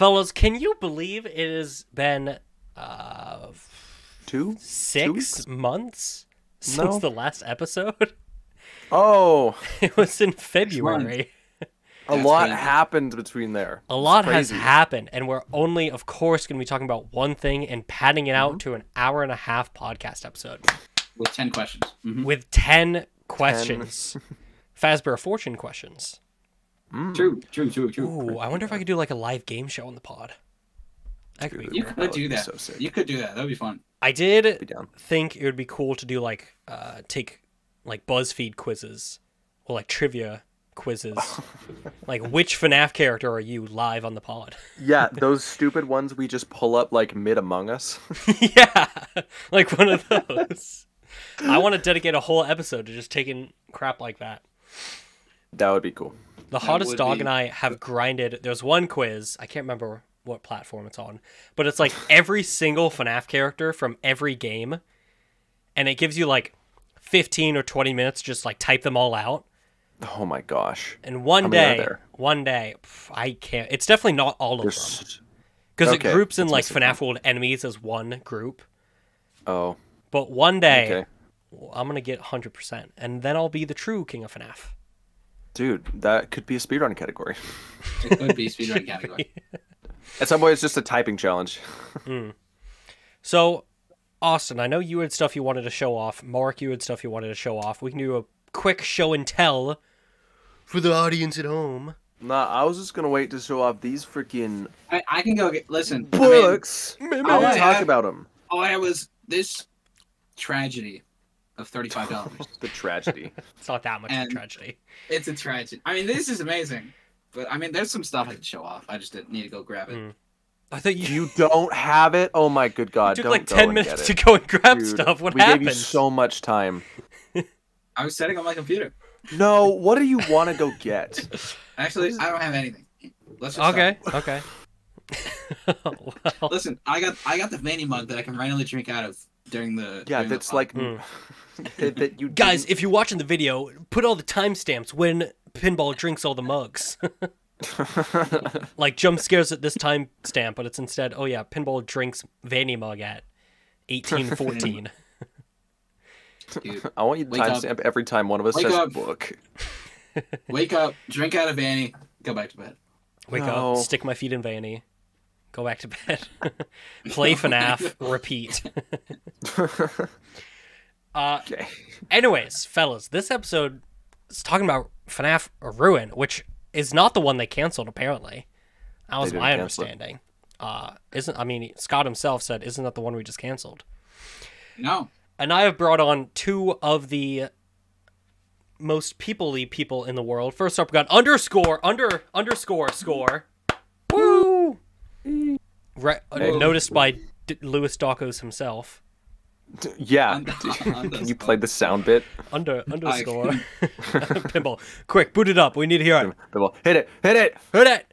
Fellas, can you believe it has been uh, Two? six months since No. the last episode? Oh, it was in February. a That's lot crazy. happened between there. A lot has happened, and we're only, of course, going to be talking about one thing and padding it Mm-hmm. out to an hour and a half podcast episode with ten questions. Mhm. with 10 questions. Fazbear Fortune questions. True, true, true, true. Ooh, I wonder if I could do like a live game show on the pod. That could be Dude. You cool. could That do that. so. You could do that. That would be fun. I did think it would be cool to do like uh take like BuzzFeed quizzes or like trivia quizzes. like which FNAF character are you live on the pod? Yeah, those stupid ones we just pull up like mid Among Us. yeah. Like one of those. I want to dedicate a whole episode to just taking crap like that. that would be cool. The hottest dog be- and I have grinded. There's one quiz. I can't remember what platform it's on, but it's like every single FNAF character from every game, and it gives you like 15 or 20 minutes just like type them all out. Oh my gosh. And one How many are day, one day, pff, I can't. It's definitely not all of them because okay, it groups in that's like FNAF World enemies as one group. oh But one day, okay, I'm gonna get 100%, and then I'll be the true king of FNAF. Dude, that could be a speedrun category. It could be speedrun category. At some point, it's just a typing challenge. Hmm. So, Austin, I know you had stuff you wanted to show off. Mark, you had stuff you wanted to show off. We can do a quick show and tell for the audience at home. Nah, I was just gonna wait to show off these freaking I, I can go get. Listen, I mean, books. I I want talk have- about them. all I was this tragedy of thirty-five dollars. The tragedy. It's not that much of a tragedy. it's a tragedy. I mean, this is amazing, but I mean, there's some stuff I could show off. I just didn't need to go grab it. Mm. I thought you, you don't have it. Oh my good god! took don't like 10 minutes to go and grab Dude, stuff. What we happened? gave you so much time. I was setting up my computer. No, what do you want to go get? Actually, I don't have anything. Let's just okay, okay. well, Listen, I got I got the Vanny mug that I can randomly drink out of during the. Yeah, during that's pod. like Mm. that, that you guys, didn't- if you're watching the video, put all the timestamps when Pinball drinks all the mugs. like jump scares at this timestamp, but it's instead, oh yeah, Pinball drinks Vanny mug at 1814. Dude, I want you to timestamp every time one of us Wake says up. book. wake up, drink out of Vanny, go back to bed. Wake No. up, stick my feet in Vanny, go back to bed, play FNAF, repeat. uh, Okay. anyways, fellas, this episode is talking about FNAF Ruin, which is not the one they canceled. Apparently, that was didn't my cancel it. understanding. Uh, isn't I mean Scott himself said, "Isn't that the one we just canceled?" No, And I have brought on two of the most peoply people in the world. First up, we got underscore under underscore score. Woo! Re- uh, Hey. noticed by D- Louis Dacos himself. Yeah. On- on Can you play the sound bit? Under underscore pinball. Quick, boot it up. We need to hear it. Bill, Hit it. Hit it. Hit it.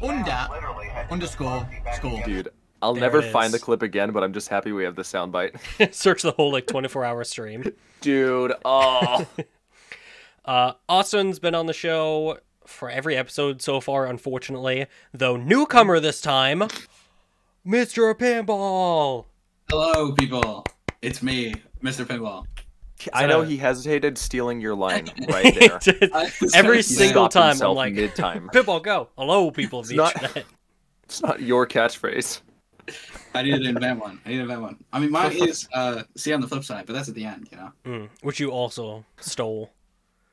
Under underscore score. Dude, I'll There never find the clip again, but I'm just happy we have the sound bite. Search the whole like 24 hour stream. Dude, oh. Uh, Austin's been on the show for every episode so far, unfortunately. Though newcomer this time, Mr. Pinball. hello people, it's me, Mr. Pinball. I know he hesitated stealing your line right there. Every gonna He say- single time, I'm himself like, mid-time. Pinball, go. Hello, people of the not- It's not your catchphrase. I need to invent one. I need to invent one. I mean, mine is uh, see on the flip side, but that's at the end, you know. Mm, which you also stole.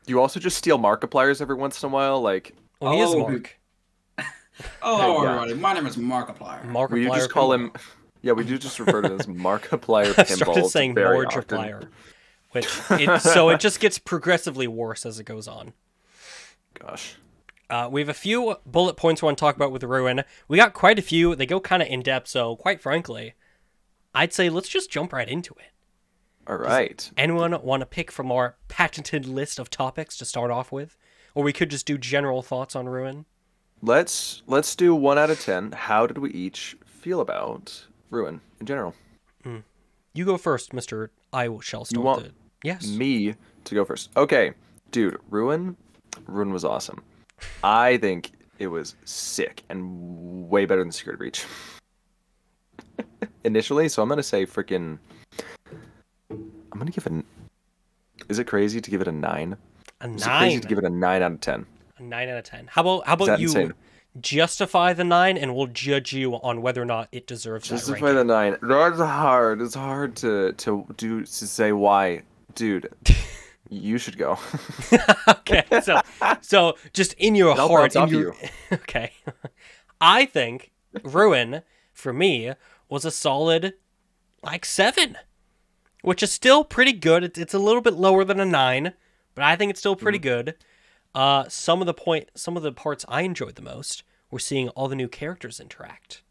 You also just steal Markipliers every once in a while, like Oh, he is Oh, Mark. Oh, Hey, yeah. everybody, my name is Markiplier. Markiplier. we just call him. Yeah, we do just refer to him as Markiplier I've Pinball. started saying very. Markiplier. Which it, so it just gets progressively worse as it goes on. Gosh. Uh, we have a few bullet points we want to talk about with Ruin. We got quite a few. They go kind of in depth, so quite frankly, I'd say let's just jump right into it. All right. Anyone want to pick from our patented list of topics to start off with? Or we could just do general thoughts on Ruin. Let's let's do one out of ten. How did we each feel about Ruin in general? Hmm. You go first, Mr. I shall start You want the... Yes. Me to go first. Okay, dude. Ruin, Ruin was awesome. I think it was sick and way better than Security Breach. Initially, so I'm gonna say freaking. I'm gonna give it. An, is it crazy to give it a nine? A Is it crazy nine. to give it a nine out of ten? A nine out of ten. How about how about you insane? justify the nine, and we'll judge you on whether or not it deserves Justify the nine. That's hard. It's hard to to do to say why, dude. you should go. okay, so so just in your I'll heart, in your okay, I think Ruin for me was a solid like seven, which is still pretty good. It's, it's a little bit lower than a nine, but I think it's still pretty mm-hmm. good. Uh, some of the point, some of the parts I enjoyed the most were seeing all the new characters interact,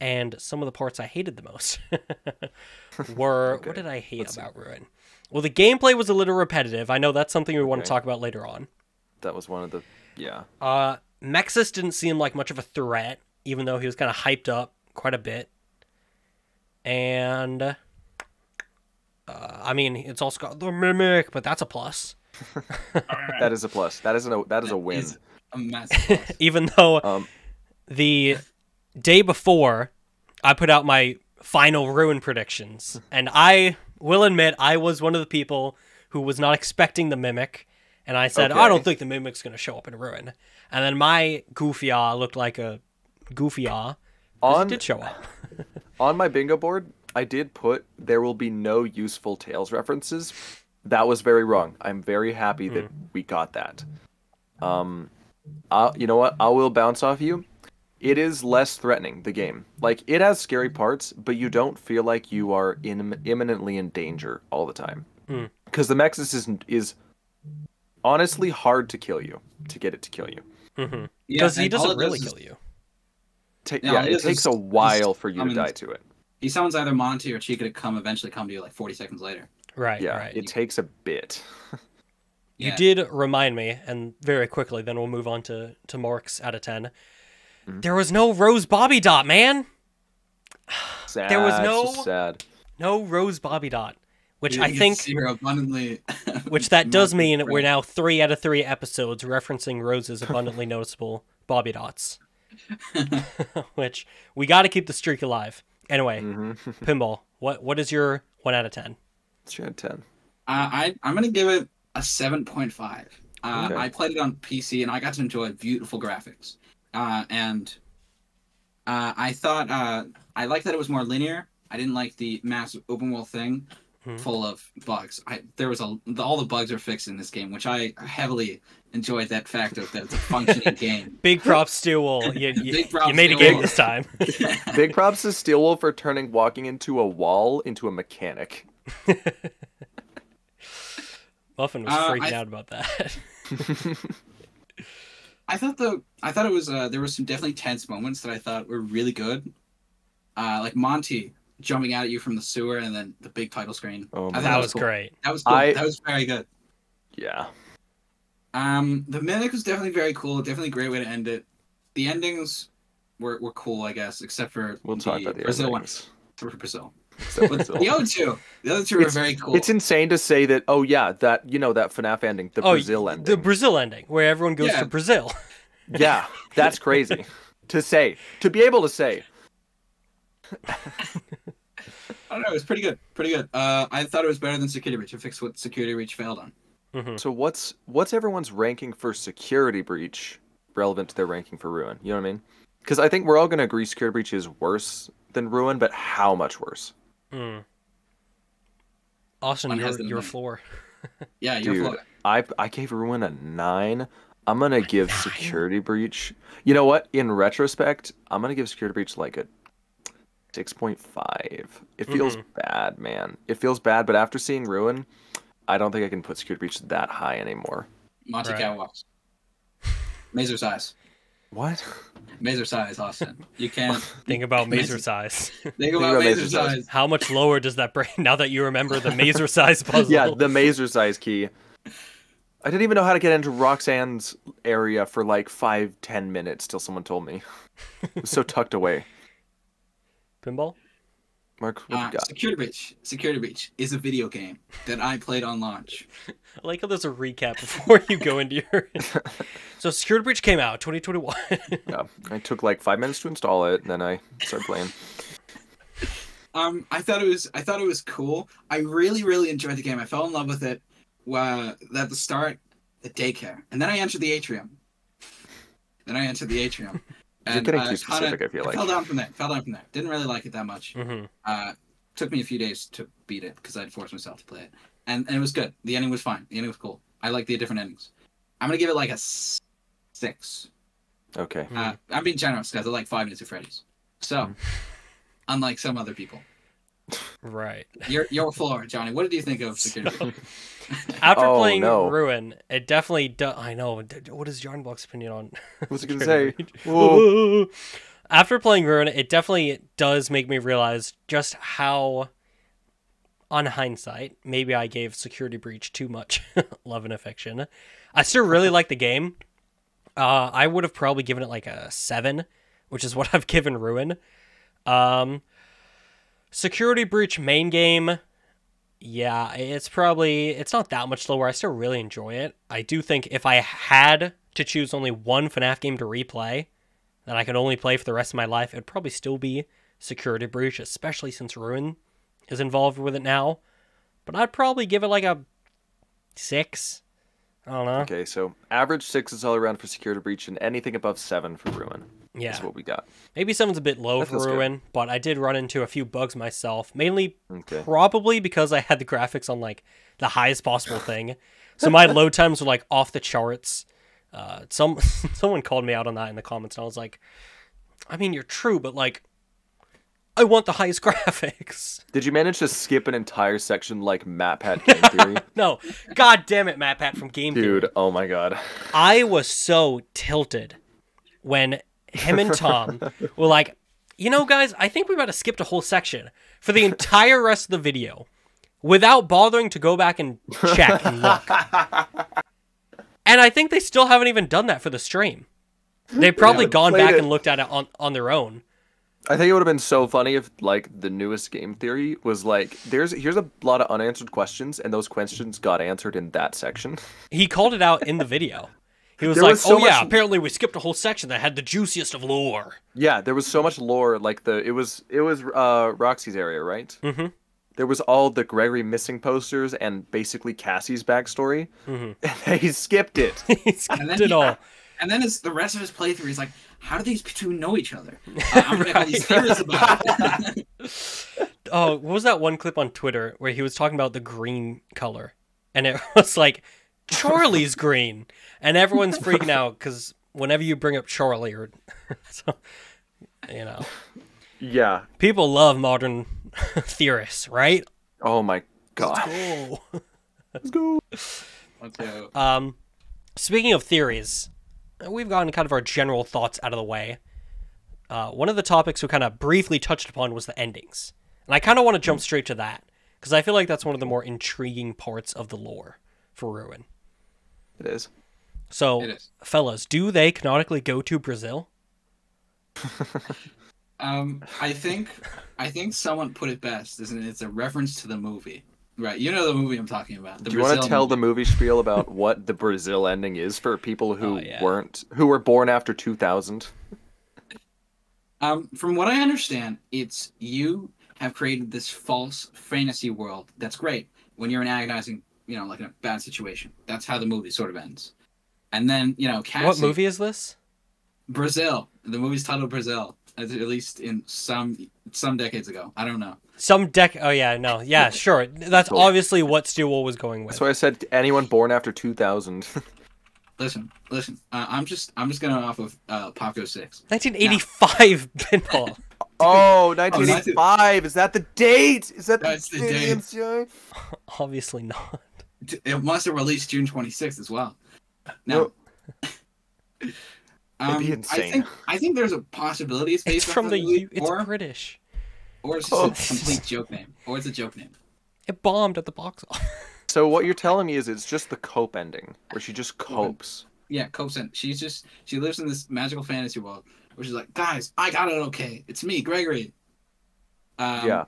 and some of the parts I hated the most were what did I hate Let's see. about Ruin? Well, the gameplay was a little repetitive. I know that's something we want Okay. to talk about later on. that was one of the yeah. Uh, Mexus didn't seem like much of a threat, even though he was kind of hyped up quite a bit. And, uh, I mean, it's also got the mimic, but that's a plus. That is a plus. That is a that is a win. Is a massive plus. Even though Um, the day before I put out my final ruin predictions, and I will admit I was one of the people who was not expecting the mimic, and I said I don't think the mimic's gonna show up in ruin, and then my goofy ah looked like a goofy ah. 'cause on it did show up. on my bingo board, I did put there will be no useful Tales references. That was very wrong. I'm very happy that we got that. Um, uh, you know what? I will bounce off you. It is less threatening the game. Like it has scary parts, but you don't feel like you are in, imminently in danger all the time. Hmm. Because the Mexus is is honestly hard to kill you to get it to kill you. Because Yeah, he doesn't really is- kill you. Ta- Yeah, yeah, it it is- takes is- a while for you I to mean, die to it. He summons either Monty or Chica to come eventually come to you like 40 seconds later. Right, Yeah, right. it takes a bit. You Yeah. did remind me, and very quickly, then we'll move on to, to marks out of 10. Mm-hmm. There was no Rose Bobby Dot, man. Sad. There was no- sad. No Rose Bobby Dot. Which You- I you think, see her abundantly. which that does massive mean we're now three out of three episodes referencing Rose's abundantly noticeable Bobby Dots. which we got to keep the streak alive. Anyway, hmm Pinball, what what is your one out of 10? She had ten. Uh, I I'm gonna give it a seven point five. Uh, Okay. I played it on PC and I got to enjoy beautiful graphics. Uh, and uh, I thought uh, I liked that it was more linear. I didn't like the massive open world thing Mhm. full of bugs. I there was a all the bugs are fixed in this game, which I heavily enjoyed that fact of that it's a functioning game. Big props, Steelwool. You, you, Big props, you made a game this time. Big props to Steel Wool for turning walking into a wall into a mechanic. Muffin was Uh, freaking I- out about that. I thought the I thought it was uh, there were some definitely tense moments that I thought were really good. Uh, like Monty jumping out at you from the sewer and then the big title screen. Oh, I that was cool. great. That was cool. I- That was very good. Yeah. Um, the mimic was definitely very cool. Definitely a great way to end it. The endings were, were cool, I guess, except for We'll talk about the Brazil endings. one. For Brazil. So- But the other two, the other two were It's- very cool. It's insane to say that. Oh yeah, that you know that FNAF ending, the oh, Brazil ending. the Brazil ending, where everyone goes Yeah. to Brazil. yeah, that's crazy to say. To be able to say. I don't know. It was pretty good. Pretty good. Uh, I thought it was better than Security Breach. It fixed what Security Breach failed on. Mhm. So what's what's everyone's ranking for security breach relevant to their ranking for ruin? You know what I mean? Because I think we're all going to agree security breach is worse than ruin, but how much worse? Mm. Austin, One your, has your floor. Yeah, you're Dude, floating. I I gave ruin a nine. I'm gonna give security breach. You know what? In retrospect, I'm gonna give security breach like a six point five. It feels bad, man. It feels bad, but after seeing ruin, I don't think I can put security breach that high anymore. Monty Right. Catwalks. Mazercise. What? Mazer size, Austin. You can't Think about Mazer- Mazercise. think about about Mazer Mazercise. size. How much lower does that bring now that you remember the Mazercise puzzle? yeah, the Mazercise key. I didn't even know how to get into Roxanne's area for like five, ten minutes till someone told me. It was so tucked away. Pinball? Mark, what Uh, you got? Security Breach. Security Breach is a video game that I played on launch. I like how there's a recap before you go into your. so Security Breach came out 2021. Yeah, I took like five minutes to install it, and then I started playing. Um, I thought it was I thought it was cool. I really really enjoyed the game. I fell in love with it. Uh, at the start, the daycare, and then I entered the atrium. Then I entered the atrium. You're getting too uh, specific, I feel like. Fell down from there. Fell down from there. Didn't really like it that much. hmm Uh, took me a few days to beat it because I'd forced myself to play it, and, and it was good. The ending was fine. The ending was cool. I like the different endings. I'm gonna give it like a six. Okay. Uh, I'm being generous because I like Five Nights at Freddy's. So, Hmm. unlike some other people, Right. your your floor, Johnny. What did you think of Security? After Oh, playing no. Ruin, it definitely. Do- I know. d- What is John Block's opinion on? What's it gonna say? After playing Ruin, it definitely does make me realize just how, on hindsight, maybe I gave Security Breach too much love and affection. I still really like the game. Uh, I would have probably given it like a seven, which is what I've given Ruin. Um, Security Breach main game, yeah, it's probably it's not that much slower. I still really enjoy it. I do think if I had to choose only one FNAF game to replay that I could only play for the rest of my life, it'd probably still be Security Breach, especially since Ruin is involved with it now. But I'd probably give it like a six. I don't know. Okay, so average six is all around for security breach, and anything above seven for ruin. Yeah. That's what we got. Maybe someone's a bit low That for feels good. Ruin, but I did run into a few bugs myself. Mainly Okay. probably because I had the graphics on like the highest possible thing. So my load times were like off the charts. Uh, some someone called me out on that in the comments, and I was like, I mean, you're true, but like, I want the highest graphics. Did you manage to skip an entire section like MatPat Game Theory? No, god damn it, MatPat from Game Theory. Dude, oh my god. I was so tilted when him and Tom were like, you know, guys, I think we might have skipped a whole section for the entire rest of the video without bothering to go back and check and look. And I think they still haven't even done that for the stream. They've probably haven't gone back it. and looked at it on, on their own. I think it would have been so funny if like the newest game theory was like there's here's a lot of unanswered questions and those questions got answered in that section. He called it out in the video. He was There like, was so "Oh yeah, much- apparently we skipped a whole section that had the juiciest of lore." yeah, there was so much lore like the it was it was uh Roxy's area, right? Mhm. There was all the Gregory missing posters and basically Cassie's backstory. Mhm. And he skipped it. he And skipped then it he- all. And then it's the rest of his playthrough. He's like, "How do these two know each other? Uh, I'm gonna make all these theories about. Oh, what was that one clip on Twitter where he was talking about the green color, and it was like Charlie's green, and everyone's freaking out because whenever you bring up Charlie, or so, you know, yeah. people love modern theorists, right? Oh my god. Oh. Let's go. Let's go. Um, speaking of theories, we've gotten kind of our general thoughts out of the way. Uh, one of the topics we kind of briefly touched upon was the endings, and I kind of want to jump straight to that because I feel like that's one of the more intriguing parts of the lore for Ruin. It is. So, It is. fellas, do they canonically go to Brazil? Um, I think I think someone put it best. Isn't it? It's a reference to the movie, right? You know the movie I'm talking about. The Do you want to tell movie. the movie spiel about what the Brazil ending is for people who Oh, yeah. weren't who were born after 2000? Um, from what I understand, it's you have created this false fantasy world. That's great when you're an agonizing, you know, like in a bad situation. That's how the movie sort of ends. And then you know, Cassie, What movie is this? Brazil. The movie's titled Brazil, at at least in some some decades ago. I don't know. Some deck. Oh yeah, no, yeah, sure. That's Cool. obviously what Steel was going with. That's why I said anyone born after 2000. Listen, listen. Uh, I'm just I'm just going off of uh, Popco Six. 1985 pinball. oh, 1985. Is that the date? Is that That's the, the date? date. Obviously not. D- It must have released June 26th as well. Now, It'd um, be I insane. think I think there's a possibility it's based It's from the. U- It's or British. or it's Oh. a complete joke name, or it's a joke name. It bombed at the box office. So what you're telling me is it's just the cope ending, where she just copes. Yeah, copes and She's just she lives in this magical fantasy world where she's like, guys, I got it okay. It's me, Gregory. Um, yeah.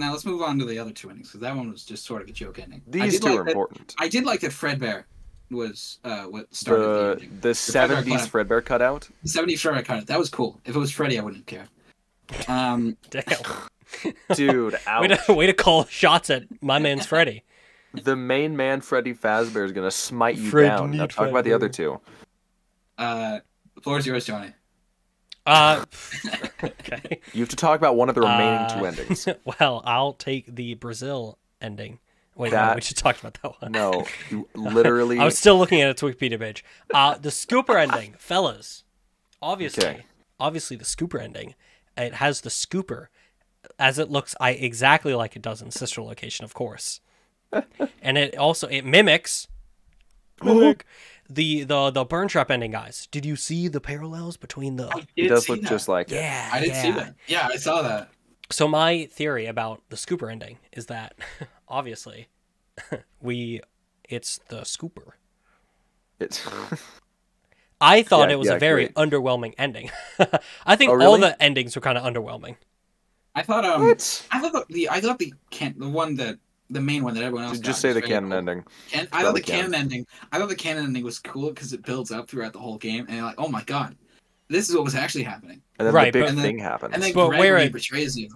Now let's move on to the other two endings because that one was just sort of a joke ending. These two like are that- important. I did like that Fredbear was uh, what started the, The ending. the seventies cut- Fredbear cutout. The 70 Fredbear cut. That was cool. If it was Freddy, I wouldn't care. Um, Damn. Dude, way, ouch. to, way to call shots at my man's Freddy. the main man Freddy Fazbear is gonna smite you Fred down. Now need talk about the other two. uh, the floor is yours, Johnny. Uh, okay. You have to talk about one of the remaining two Uh, endings. Well, I'll take the Brazil ending. Wait, no, we just talked about that one. No, literally. I was still looking at its Wikipedia page. Uh, the Scooper ending, fellas. Obviously, Okay. obviously the Scooper ending. It has the Scooper, as it looks, I exactly like it does in Sister Location, of course. and it also it mimics mimic the the the Burn Trap ending, guys. Did you see the parallels between the? It does look just like it. Yeah, I didn't see that. Yeah, I saw that. So my theory about the scooper ending is that obviously we it's the scooper. It's I thought Yeah, it was yeah, a very great. underwhelming ending. I think Oh, all the endings were kind of underwhelming. I thought um, what? I thought the, the I thought the can the one that the main one that everyone else Just got say the very canon cool. ending. Can, I thought the the canon canon. ending. I thought the canon ending was cool because it builds up throughout the whole game, and you're like, oh my god, this is what was actually happening. And then Right, the big but- And then- thing happens. And then But where Gregory it- betrays you.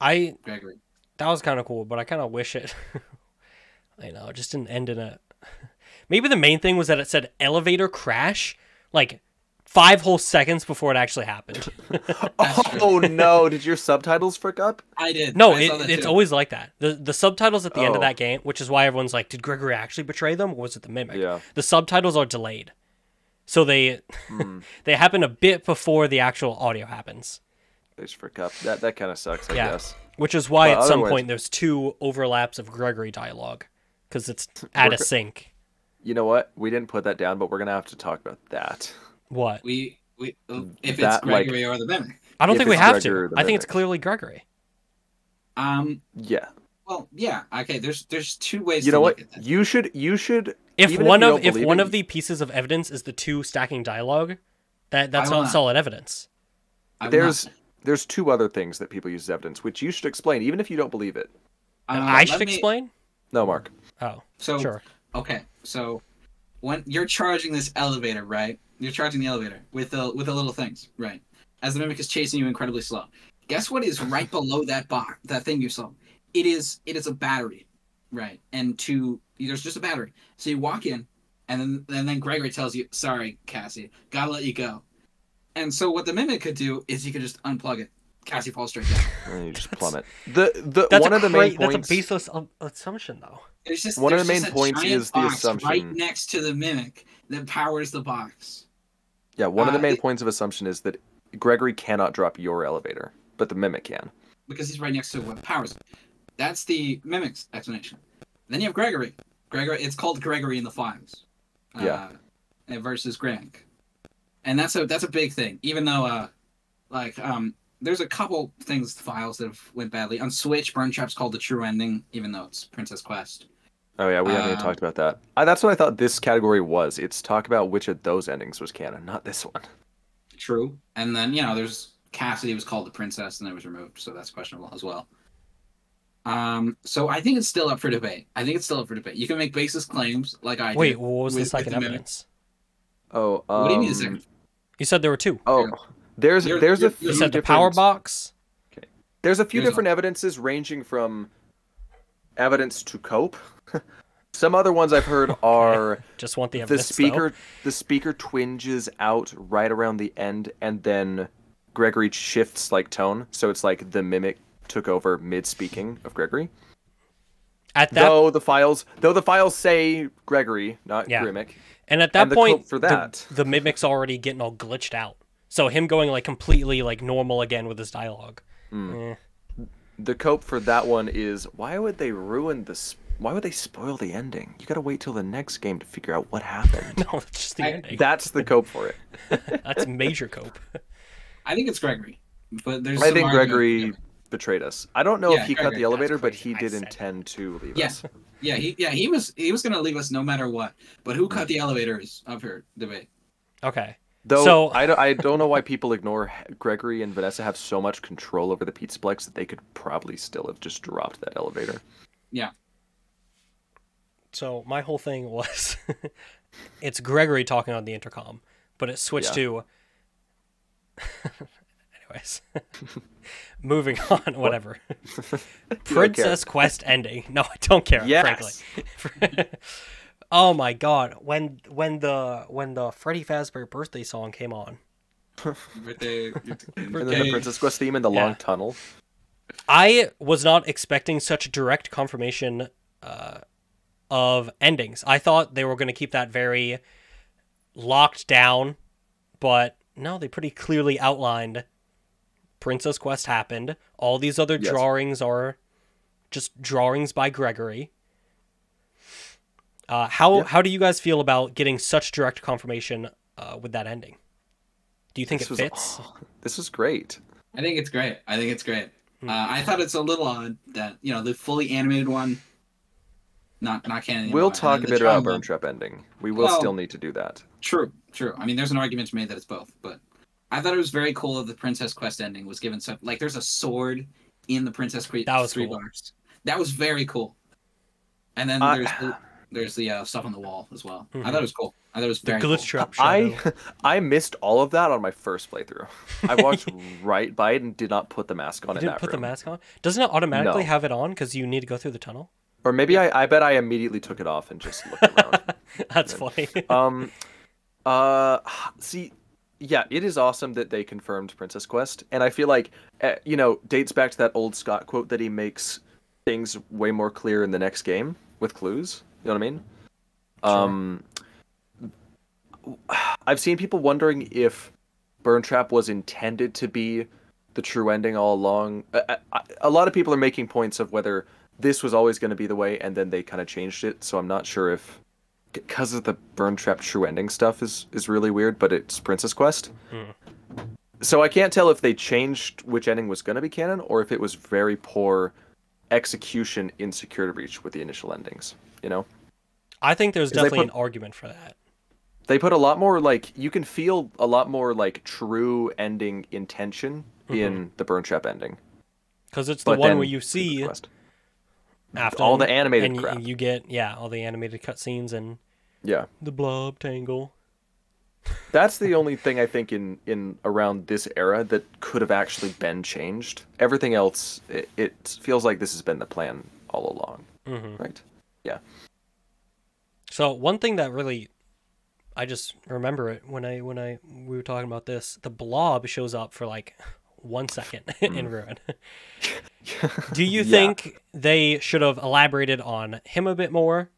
I Gregory. that was kind of cool, but I kind of wish it. I know, it just didn't end in a. Maybe the main thing was that it said elevator crash, like five whole seconds before it actually happened. oh no! Did your subtitles frick up? I did. No, I it, it's too. always like that. The the subtitles at the end of Oh. that game, which is why everyone's like, did Gregory actually betray them, or was it the mimic? Yeah. The subtitles are delayed, so they Hmm. they happen a bit before the actual audio happens, They just frick up. That that kind of sucks. I Yeah. guess. which is why But at some otherwise- point there's two overlaps of Gregory dialogue because it's out of sync. You know what? We didn't put that down, but we're gonna have to talk about that. What? We we uh, if it's That, like- Gregory or the mimic. I don't think we have Gregory to. the I think it's clearly Gregory. Um. Yeah. Well, yeah. Okay. There's there's two ways. You to know look what? At that. You should. You should. If one you of if one it, of the pieces of evidence is the two stacking dialogue, that that's not not. solid evidence. There's not- there's two other things that people use as evidence, which you should explain, even if you don't believe it. uh, I should me- explain. No, Mark. Oh, So sure. okay. So when you're charging this elevator, right? You're charging the elevator with the with the little things, right? As the mimic is chasing you incredibly slow. Guess what is right below that box, that thing you saw? It is it is a battery, right? And to there's just a battery. So you walk in, and then and then Gregory tells you, "Sorry, Cassie, gotta let you go." And so what the mimic could do is he could just unplug it. Cassie falls straight down. And you just plummet. The the That's one a of the main great- points. That's a baseless um, assumption, though. There's just One of there's the just main a points giant is the box right next to the mimic that powers the box. Yeah, one of the Uh, main it- points of assumption is that Gregory cannot drop your elevator, but the mimic can. because he's right next to what powers it. That's the mimic's explanation. Then you have Gregory. Gregory, it's called Gregory in the files. Yeah. Uh, versus Greg, and that's a that's a big thing. Even though, uh, like, um, there's a couple things files that have went badly on Switch. Burn Trap's called the true ending, even though it's Princess Quest. Oh yeah, we haven't even Um, talked about that. I, that's what I thought this category was. It's talk about which of those endings was canon, not this one. True. And then you know, there's Cassidy was called the princess, and it was removed, so that's questionable as well. Um, so I think it's still up for debate. I think it's still up for debate. You can make basis claims like I Wait, did. what was the with- with second the mimic. evidence? Oh, um, What do you mean the second? You said there were two. Oh, there's You're- there's a you're- few the different, power box. There's a few Here's different evidences ranging from evidence to cope. Some other ones I've heard are Just want the the evidence. though. speaker the speaker twinges out right around the end and then Gregory shifts like tone, so it's like the mimic took over mid speaking of Gregory. at that though the files though the files say Gregory, not Yeah. Grimmick. and at that and point for the- that. The, mimic's already getting all glitched out. So him going like completely like normal again with his dialogue. Hmm. Eh. The cope for that one is why would they ruin this why would they spoil the ending? You gotta wait till the next game to figure out what happened. No, it's just the I- ending. That's the cope for it. That's major cope. I think it's Gregory, but there's. I some think argument- Gregory betrayed us. I don't know Yeah, if he cut the elevator, but he did intend to leave Yeah. us. Yeah, he yeah he was he was gonna leave us no matter what. But who cut the elevator is up for debate. Okay. Though So- I, don't, I don't know why people ignore Gregory and Vanessa have so much control over the Pizzaplex that they could probably still have just dropped that elevator. Yeah. So my whole thing was, it's Gregory talking on the intercom, but it switched to. Anyways, moving on. Whatever. Princess Quest ending. No, I don't care. Yes. Frankly. Oh my god! When when the when the Freddy Fazbear birthday song came on, Birthday. And then the Princess Quest theme in the Yeah. long tunnel. I was not expecting such direct confirmation uh, of endings. I thought they were going to keep that very locked down, but no, they pretty clearly outlined Princess Quest happened. All these other Yes. drawings are just drawings by Gregory. Uh, how Yeah. how do you guys feel about getting such direct confirmation uh, with that ending? Do you think This it was, fits? oh, this was great. I think it's great. I think it's great. Hmm. Uh, I thought it's a little odd that you know the fully animated one, not not canon. We'll talk a bit about child Burn one- Trap ending. We will Well- still need to do that. True, true. I mean, there's an argument made that it's both, but I thought it was very cool that the Princess Quest ending was given such like there's a sword in the Princess Quest That was three cool. bars. That was very cool. And then I- there's the, there's the uh, stuff on the wall as well. I Mhm. thought it was cool. I thought it was The very glitch cool. trap shadow. I I missed all of that on my first playthrough. I walked right by it and did not put the mask on You in didn't that put the mask on? Doesn't it automatically No. have it on because you need to go through the tunnel? Or maybe I, I bet I immediately took it off and just looked around. That's funny. um uh see yeah it is awesome that they confirmed princess quest and i feel like uh, you know dates back to that old scott quote that he makes things way more clear in the next game with clues you know what i mean? Um i've seen people wondering if burn trap was intended to be the true ending all along. A, a, a lot of people are making points of whether this was always going to be the way and then they kind of changed it so i'm not sure if because of the burn trap true ending stuff is is really weird but it's princess quest. Hmm. so i can't tell if they changed which ending was going to be canon or if it was very poor execution in security breach with the initial endings you know I think there's definitely put- an argument for that. they put a lot more like you can feel a lot more like true ending intention in the burn trap ending Because it's the but one where you see after all the animated and, crap. and you get yeah all the animated cutscenes and yeah the blob tangle. That's the only thing I think in in around this era that could have actually been changed. Everything else, it, it feels like this has been the plan all along, hmm right? Yeah. So one thing that really, I just remember it when I when I we were talking about this. The blob shows up for like one second in hmm. Ruin. Do you Yeah. think they should have elaborated on him a bit more,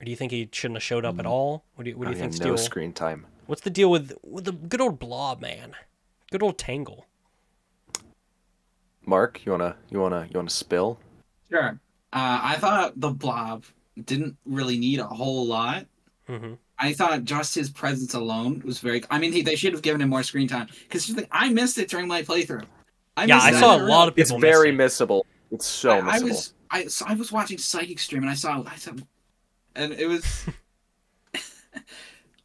or do you think he shouldn't have showed up at hmm. all? What do you, what do you think? no Steele? screen time. What's the deal with with the good old blob man? Good old Tangle. Mark, you wanna you wanna you wanna spill? Sure. Uh, I thought the blob didn't really need a whole lot. hmm I thought just his presence alone was very. I mean, he, they should have given him more screen time because I missed it during my playthrough. I Yeah, I saw a in lot of It's people. very missed missable. It's so I, I was I so I was watching Psychic Stream and I saw I saw, and it was.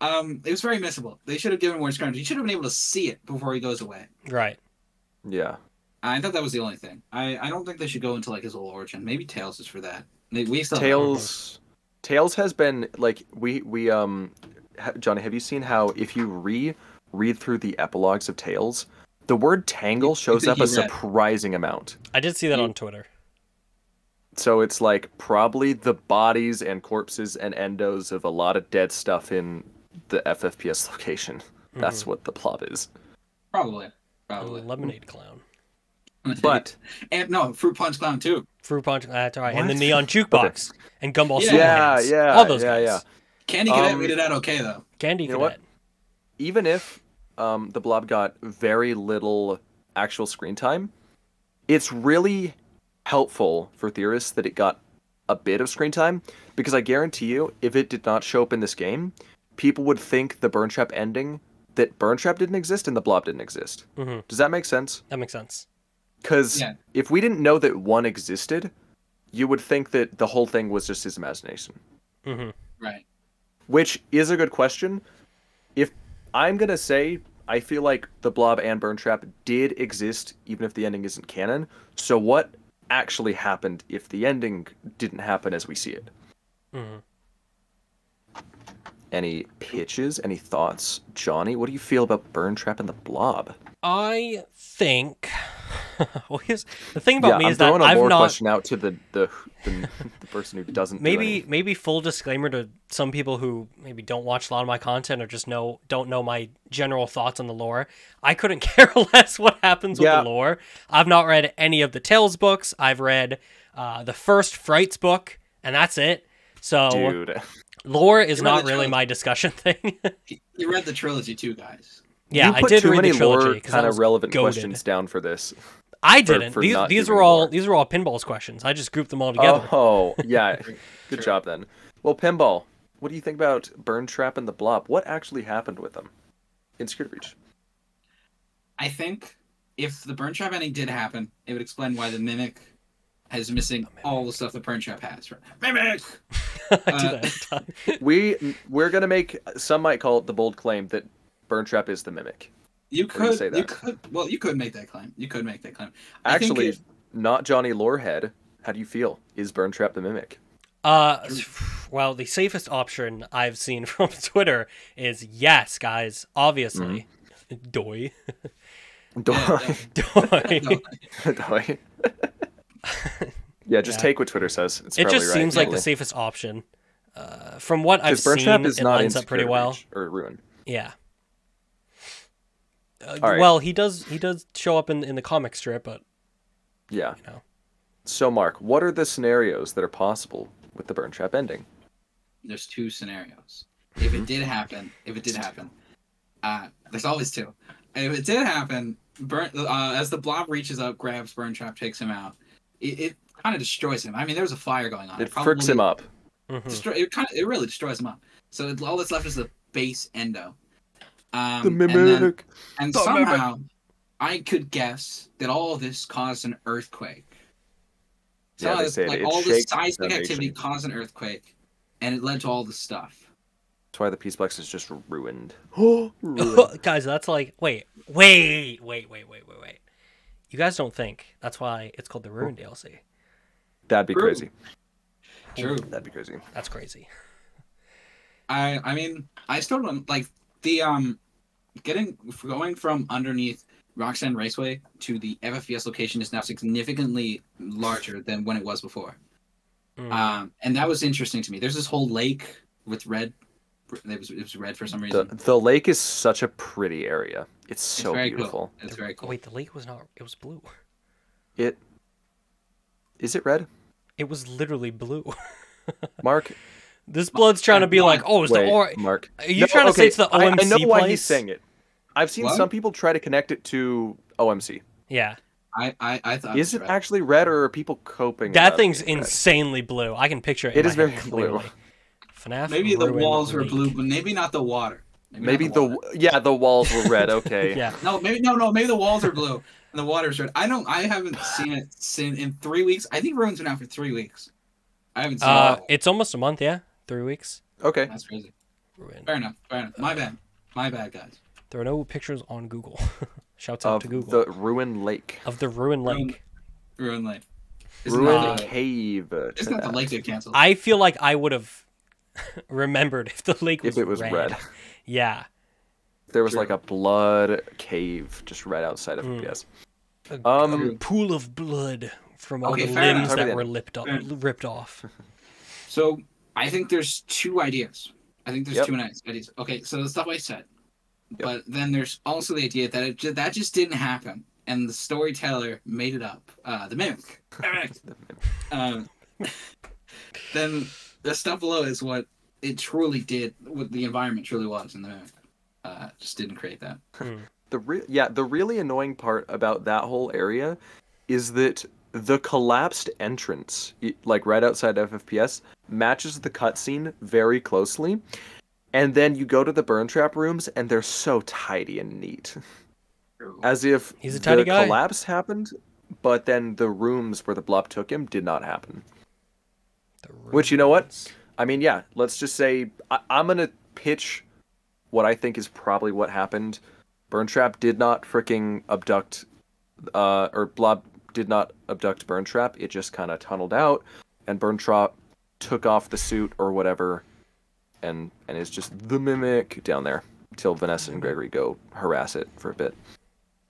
Um, it was very missable. They should have given more screen. time. You should have been able to see it before he goes away. Right. Yeah. I thought that was the only thing. I, I don't think they should go into like his whole origin. Maybe Tales is for that. They, we still Tales Tales has been like we we um ha- Johnny, have you seen how if you re read through the epilogues of Tales, the word tangle You- you shows up a he read. surprising amount. I did see that You- on Twitter. So it's like probably the bodies and corpses and endos of a lot of dead stuff in the FFPS location. That's what the plot is. probably The probably. lemonade clown. But and no fruit punch clown too. Fruit punch. That's right. And the What? neon jukebox and gumball. Yeah. Yeah, yeah, All those yeah, guys. yeah. Candy Cadet Um, made it out okay though. Candy You know what? Cadet. even if um, the blob got very little actual screen time, it's really helpful for theorists that it got a bit of screen time because I guarantee you, if it did not show up in this game, people would think the Burn Trap ending that Burn Trap didn't exist and the blob didn't exist. hmm Does that make sense? That makes sense. Because Yeah. if we didn't know that one existed, you would think that the whole thing was just his imagination hmm Right. which is a good question. If I'm gonna say I feel like the Blob and Burn Trap did exist, even if the ending isn't canon. So what actually happened if the ending didn't happen as we see it? Mhm. Any pitches? Any thoughts, Johnny? What do you feel about Burn Trap and the Blob? I think. well, here's the thing about yeah, me I'm is that throwing a I've not. question out to the the, the, the person who doesn't. maybe anything. maybe full disclaimer to some people who maybe don't watch a lot of my content or just know don't know my general thoughts on the lore. I couldn't care less what happens with the lore. I've not read any of the Tales books. I've read uh, the first Frights book, and that's it. So dude. lore is not really my discussion thing. You read the trilogy too, guys. Yeah, you I put did too read many the trilogy lore kind of relevant goated. questions down for this. I didn't. for these not these were all lore. these were all pinballs questions. I just grouped them all together. Oh yeah, good Sure. job then. Well, pinball. What do you think about Burn Trap and the Blob? What actually happened with them in Security Breach? I think if the burn trap ending did happen, it would explain why the mimic has missing all the stuff the burn trap has. Right? Mimic. I do uh, that. We we're gonna make some might call it the bold claim that Burn Trap is the mimic. You We're gonna could. say You that. could. Well, you could make that claim. You could make that claim. I think Actually, if- not Johnny Lorehead. How do you feel? Is Burn Trap the mimic? Uh, well, the safest option I've seen from Twitter is yes, guys. Obviously, Mm-hmm. doy, Doy. doy. Doy. yeah, just Yeah. take what Twitter says. It's it probably just right, seems like the safest option. Uh, from what I've Burn seen, Trap is it not in lines up pretty well. Or Ruin. Yeah. Uh, All right. Well, he does. He does show up in in the comic strip, but Yeah. you know, So, Mark, what are the scenarios that are possible with the Burn Trap ending? there's two scenarios. If it did happen, if it did happen, uh, there's always two. If it did happen, burn uh, as the blob reaches up, grabs Burn Trap, takes him out. It, it kind of destroys him. I mean, there was a fire going on. It fricks him up. Mhm. Destroy, it kind of it really destroys him up. So it, all that's left is the base endo. Um, The and then- mimic. And The somehow, I could guess that all of this caused an earthquake. Yeah, this- like all the shakes the seismic activity caused an earthquake, and it led to all the stuff. That's why the Pizzaplex is just ruined. ruined. guys, that's like wait, wait, wait, wait, wait, wait, wait. You guys don't think that's why it's called the Ruin DLC? That'd be True. crazy. True. That'd be crazy. That's crazy. I I mean I still don't like the um getting going from underneath Roxanne Raceway to the FFPS location is now significantly larger than when it was before. Mm. Um, and that was interesting to me. There's this whole lake with red. It was it was red for some reason. the lake is such a pretty area. It's it's so very beautiful. cool. It's very cool. Wait, the lake was not. It was blue. It is it red? It was literally blue. Mark, this blood's trying to be like, oh, it's wait, the or. Mark. Are you No, trying to say it's the OMC I know why he's saying it. I've seen What? some people try to connect it to OMC. Yeah, I I, I thought Is it it was red. actually red, or are people coping? that it thing's being red? insanely blue. I can picture it. It in is my very head blue. clearly. FNAF. Maybe the Ruin walls were Lake. blue, but maybe not the water. not Maybe the water. yeah the walls were red. Okay. Yeah. No, maybe no, no. Maybe the walls are blue and the water's red. I don't. I haven't seen it seen in three weeks. I think Ruin's been out for three weeks. I haven't seen Uh, it. it's almost a month. Yeah, three weeks. Okay. That's crazy. Ruin. Fair enough. Fair enough. My bad. My bad, guys. There are no pictures on Google. Shouts out Of to Google the Ruin Lake. of the Ruin Ruin- Lake. Ruin Lake. Isn't Ruin that the, Cave. uh, isn't that the lake they canceled? I feel like I would have remembered if the lake was If it was red. Yeah. There was True. like a blood cave just right outside of Mm. FPS. A, Um, a pool of blood from all Okay, the limbs that were enough. lipped off, ripped off. So I think there's two ideas. I think there's Yep. two ideas. Okay, so the stuff I said, Yep. but then there's also the idea that it ju- that just didn't happen, and the storyteller made it up. Uh, the mimic. Mimic. um, then the stuff below is what it truly did, what the environment truly was in the mimic. Uh, just didn't create that. The re- yeah, the really annoying part about that whole area is that the collapsed entrance, like right outside FFPS, matches the cutscene very closely. And then you go to the burn trap rooms, and they're so tidy and neat, as if He's a tidy the guy. collapse happened, but then the rooms where the blob took him did not happen. The Which, you know what? I mean, yeah, let's just say I- I'm gonna pitch what I think is probably what happened. Burntrap did not freaking abduct, uh, or Blob did not abduct Burntrap. It just kind of tunneled out, and Burntrap took off the suit or whatever, and and is just the mimic down there till Vanessa and Gregory go harass it for a bit.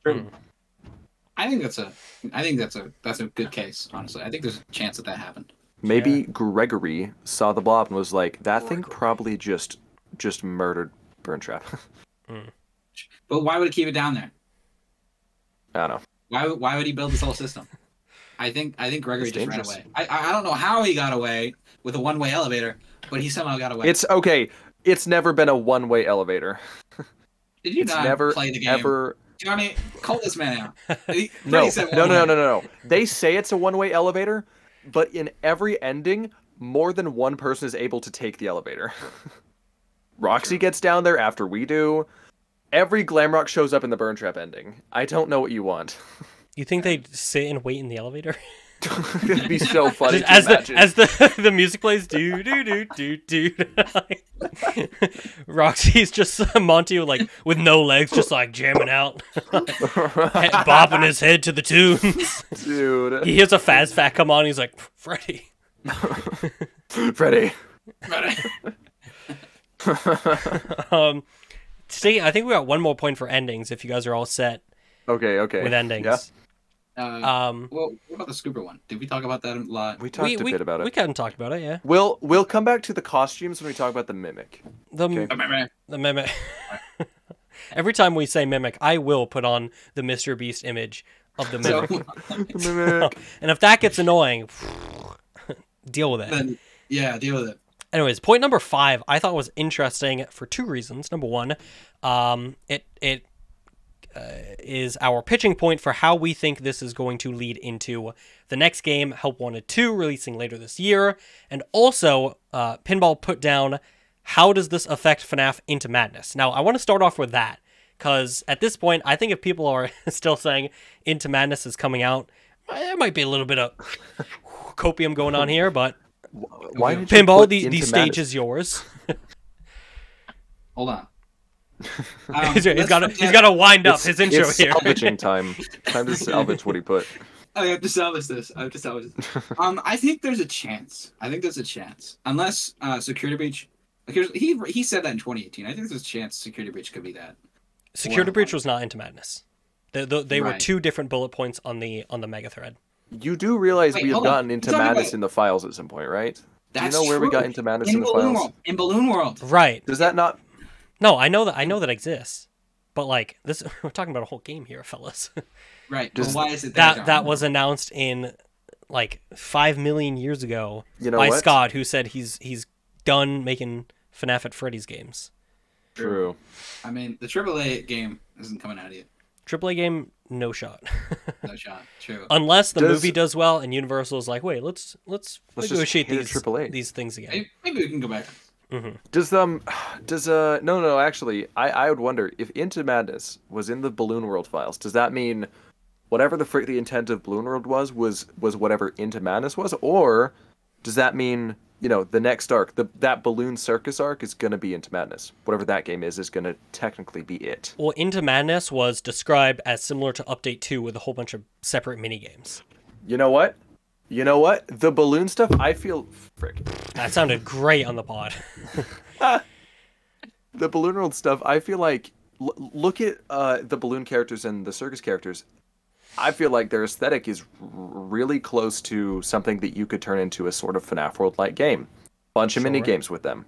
Hmm. I think that's a. I think that's a. That's a good case. Honestly, I think there's a chance that that happened. Maybe Gregory saw the blob and was like, "That thing probably just just murdered Burntrap." Hmm. But why would it keep it down there? I don't know. Why? would- Why would he build this whole system? I think. I think Gregory It's just ran away. I. I I don't know how he got away with a one-way elevator, but he somehow got away. It's okay. It's never been a one-way elevator. Did you It's not never play the game? ever. Johnny, call this man out. No, no, no, no, no, no, no. They say it's a one-way elevator, but in every ending, more than one person is able to take the elevator. Roxy gets down there after we do. Every Glamrock shows up in the Burntrap ending. I don't know what you want. You think they'd sit and wait in the elevator? It'd be so funny Just to as imagine. the as the the music plays, do do do do do. Roxy's just Monty like with no legs, just like jamming out, bopping his head to the tunes. Dude, He hears a Faz Fat come on. He's like, Freddy. Freddy. Um, see, I think we got one more point for endings. If you guys are all set Okay, okay. with endings, Yeah, Uh, um, well, what about the Scooper one? Did we talk about that a lot? we talked we a we, bit about it. we kind of talked about it. Yeah, We'll we'll come back to the costumes when we talk about the mimic. the Okay. the mimic. Every time we say mimic, I will put on the Mr. Beast image of the mimic. The mimic. And if that gets annoying, deal with it. then, yeah, deal with it. Anyways, point number five I thought was interesting for two reasons. Number one, um, it it uh, is our pitching point for how we think this is going to lead into the next game, Help Wanted Two, releasing later this year, and also uh, Pinball put down how does this affect FNAF Into Madness. Now, I want to start off with that because at this point, I think if people are still saying Into Madness is coming out, eh, there might be a little bit of copium going on here, but Why did Pinball, put the, the stage Madness? is yours. Hold on. Um, he's let's got to he's got to wind up It's- his intro it's here. salvaging time. Time to salvage what he put. I have to salvage this. I have to salvage this. um, I think there's a chance. I think there's a chance, unless uh, security breach. Like he he said that in 2018. I think there's a chance security breach could be that. Security Wow. breach was not into madness. They, they, they were two different bullet points on the on the mega thread. You do realize Wait, we have hold on. gotten into madness about- in the files at some point, right? That's do you know where we true. got into madness in, in the balloon files? world. In balloon world. Right. Does that not? No, I know that I know that exists. But like this we're talking about a whole game here, fellas. Right. Does- but why is it there, that that was announced in like 5 million years ago You know by what? Scott who said he's he's done making FNAF at Freddy's games. True. I mean, the AAA game isn't coming out yet. AAA game no shot. No shot. True. Unless the Does- movie does well and Universal is like, "Wait, let's let's, Let's just negotiate a these AAA. these things again." Maybe, maybe we can go back. Does um, does uh, no, no, actually, I I would wonder if Into Madness was in the Balloon World files. Does that mean whatever the frick the intent of Balloon World was was was whatever Into Madness was, or does that mean you know the next arc, the that Balloon Circus arc is gonna be Into Madness? Whatever that game is is gonna technically be it. Well, Into Madness was described as similar to Update 2 with a whole bunch of separate mini games. You know what? You know what? The balloon stuff, I feel frick. That sounded great on the pod. the balloon world stuff i feel like l- look at uh, the balloon characters and the circus characters i feel like their aesthetic is really close to something that you could turn into a sort of FNAF world like game. Bunch of mini games with them.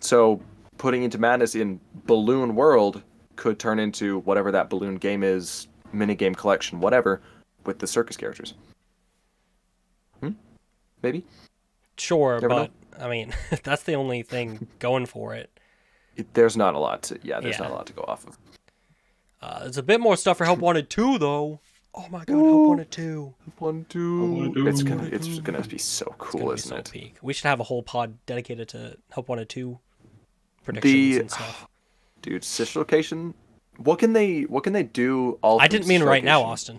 So putting into madness in balloon world could turn into whatever that balloon game is mini game collection whatever with the circus characters. Hmm? maybe? Sure, Never but I mean, that's the only thing going for it. it, there's not a lot to yeah there's Yeah. not a lot to go off of Uh, there's a bit more stuff for Help Wanted 2, though. Oh my god, Help Wanted 2. One, two. It's gonna, it's gonna be so It's cool, gonna isn't so it? peak. We should have a whole pod dedicated to Help Wanted 2 predictions The- and stuff. Dude, sister location. What can they? What can they do? All I didn't mean Sister right now, Austin.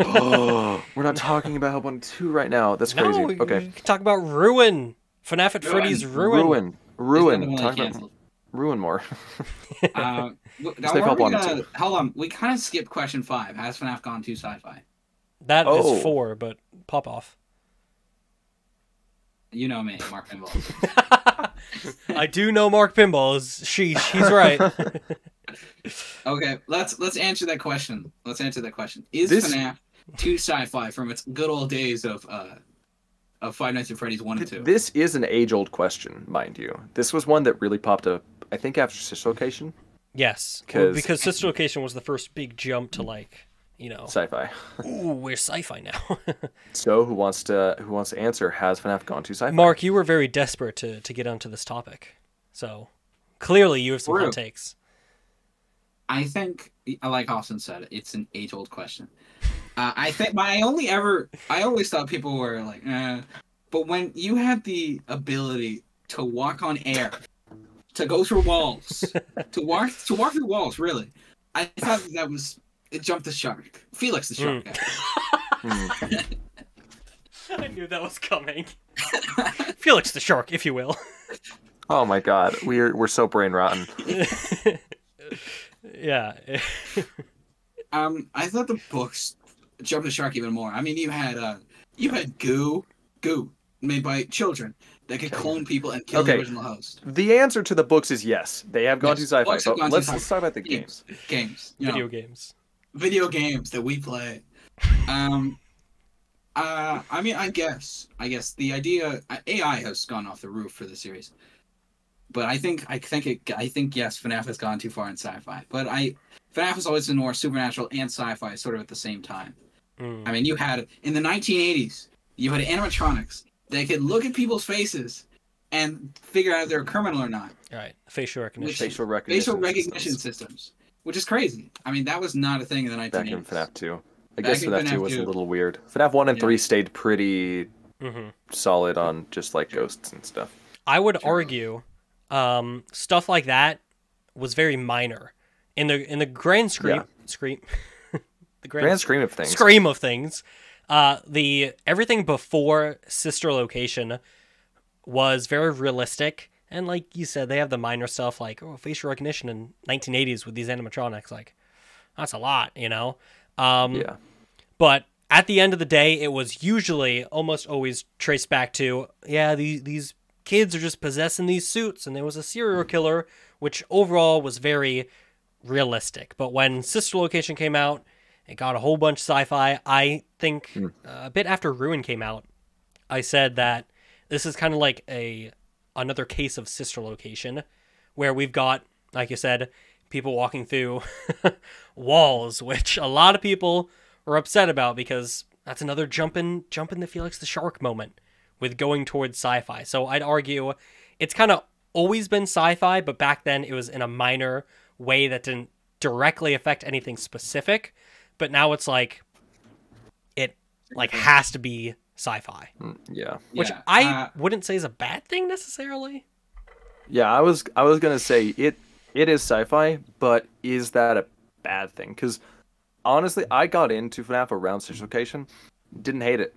oh, we're not talking about Help One Two right now. That's crazy. No, okay. we can talk about Ruin. FNAF at Freddy's Ruin. Ruin. It's Ruin. been Talk about- canceled. Ruin more. Uh, now Stay what are up we on gonna- hold on, we kind of skipped question five. Has FNAF gone to sci-fi? That is Oh. four, but pop off. You know me, Mark Pinball. I do know Mark Pinball is sheesh. He's right. Okay, let's let's answer that question. Let's answer that question. Is This- FNAF too sci-fi from its good old days of uh of Five Nights at Freddy's one and two? This is an age-old question, mind you. This was one that really popped up. I think after Sister Location, yes, Well, 'Cause- because Sister Location was the first big jump to like, you know, sci-fi. ooh, we're sci-fi now. So who wants to who wants to answer? Has FNAF gone to sci-fi? Mark, you were very desperate to to get onto this topic, so clearly you have some True. hot takes. I think, like Austin said, it's an age-old question. Uh, I think, but I only ever, I always thought people were like, eh. but when you had the ability to walk on air, to go through walls, to walk, to walk through walls, really, I thought that was it. Jumped the shark, Felix the shark. Hmm. I knew that was coming. Felix the shark, if you will. Oh my god, we're we're so brain rotten. yeah. Um, I thought the books jumped the shark even more. I mean, you had uh, you had goo, goo made by children that could clone people and kill the original host. The answer to the books is yes. They have gone Yes, to sci-fi. books But gone let's sci-fi. let's talk about the Games. games. Games, you know. Video games. video games that we play. Um, uh, I mean, I guess, I guess the idea uh, AI has gone off the roof for the series, but I think, I think it, I think yes, FNAF has gone too far in sci-fi. But I, FNAF has always been more supernatural and sci-fi, sort of at the same time. Mm. I mean, you had in the 1980s, you had animatronics that could look at people's faces and figure out if they're a criminal or not. All right, facial recognition. Facial recognition. Facial recognition systems systems, which is crazy. I mean, that was not a thing in the 1980s. Back in FNAF 2. I Back guess in FNAF 2 FNAF was a little weird. FNAF 1 and Yeah. 3 stayed pretty hmm solid on just like ghosts and stuff. I would Sure. argue, um, stuff like that was very minor in the in the grand scream Yeah. scream, the grand, Grand scheme of things. scream of things. Uh, the everything before sister location was very realistic, and like you said, they have the minor stuff like oh, facial recognition in 1980s with these animatronics. Like that's a lot, you know. Um, Yeah. but at the end of the day, it was usually almost always traced back to yeah, these these kids are just possessing these suits, and there was a serial killer, which overall was very realistic. But when Sister Location came out, it got a whole bunch of sci-fi. I think uh, a bit after Ruin came out, I said that this is kind of like a another case of Sister Location, where we've got, like you said, people walking through walls, which a lot of people were upset about because that's another jump in jump in the Felix the Shark moment with going towards sci-fi. So I'd argue it's kind of always been sci-fi, but back then it was in a minor way that didn't directly affect anything specific. But now it's like it like has to be sci-fi, Mm, Yeah. which Yeah, I uh, wouldn't say is a bad thing necessarily. Yeah, I was I was gonna say it it is sci-fi, but is that a bad thing? Because honestly, I got into FNAF around Sister Location, didn't hate it.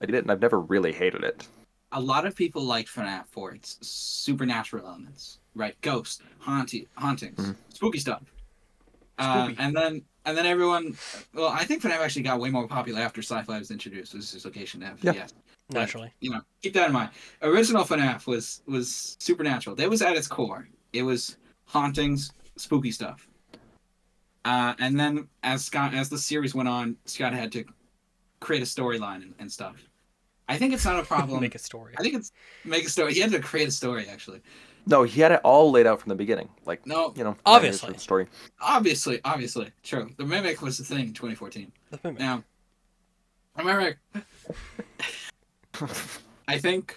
I did it, and I've never really hated it. a lot of people liked FNAF for its supernatural elements, right? Ghosts, haunting, hauntings, Mhm. spooky stuff. Uh, and then and then everyone, well, I think FNAF actually got way more popular after sci-fi was introduced. This is location F. Yeah. Yes. Naturally, You know, keep that in mind. Original FNAF was was supernatural. That was at its core. It was hauntings, spooky stuff. Uh, and then as Scott as the series went on, Scott had to create a storyline and, and stuff. I think it's not a problem. make a story. I think it's make a story. He had to create a story actually. No, he had it all laid out from the beginning. Like No, you know, Obviously. the story. obviously, obviously, true. The mimic was the thing in 2014. The mimic. Now, a mimic. I think.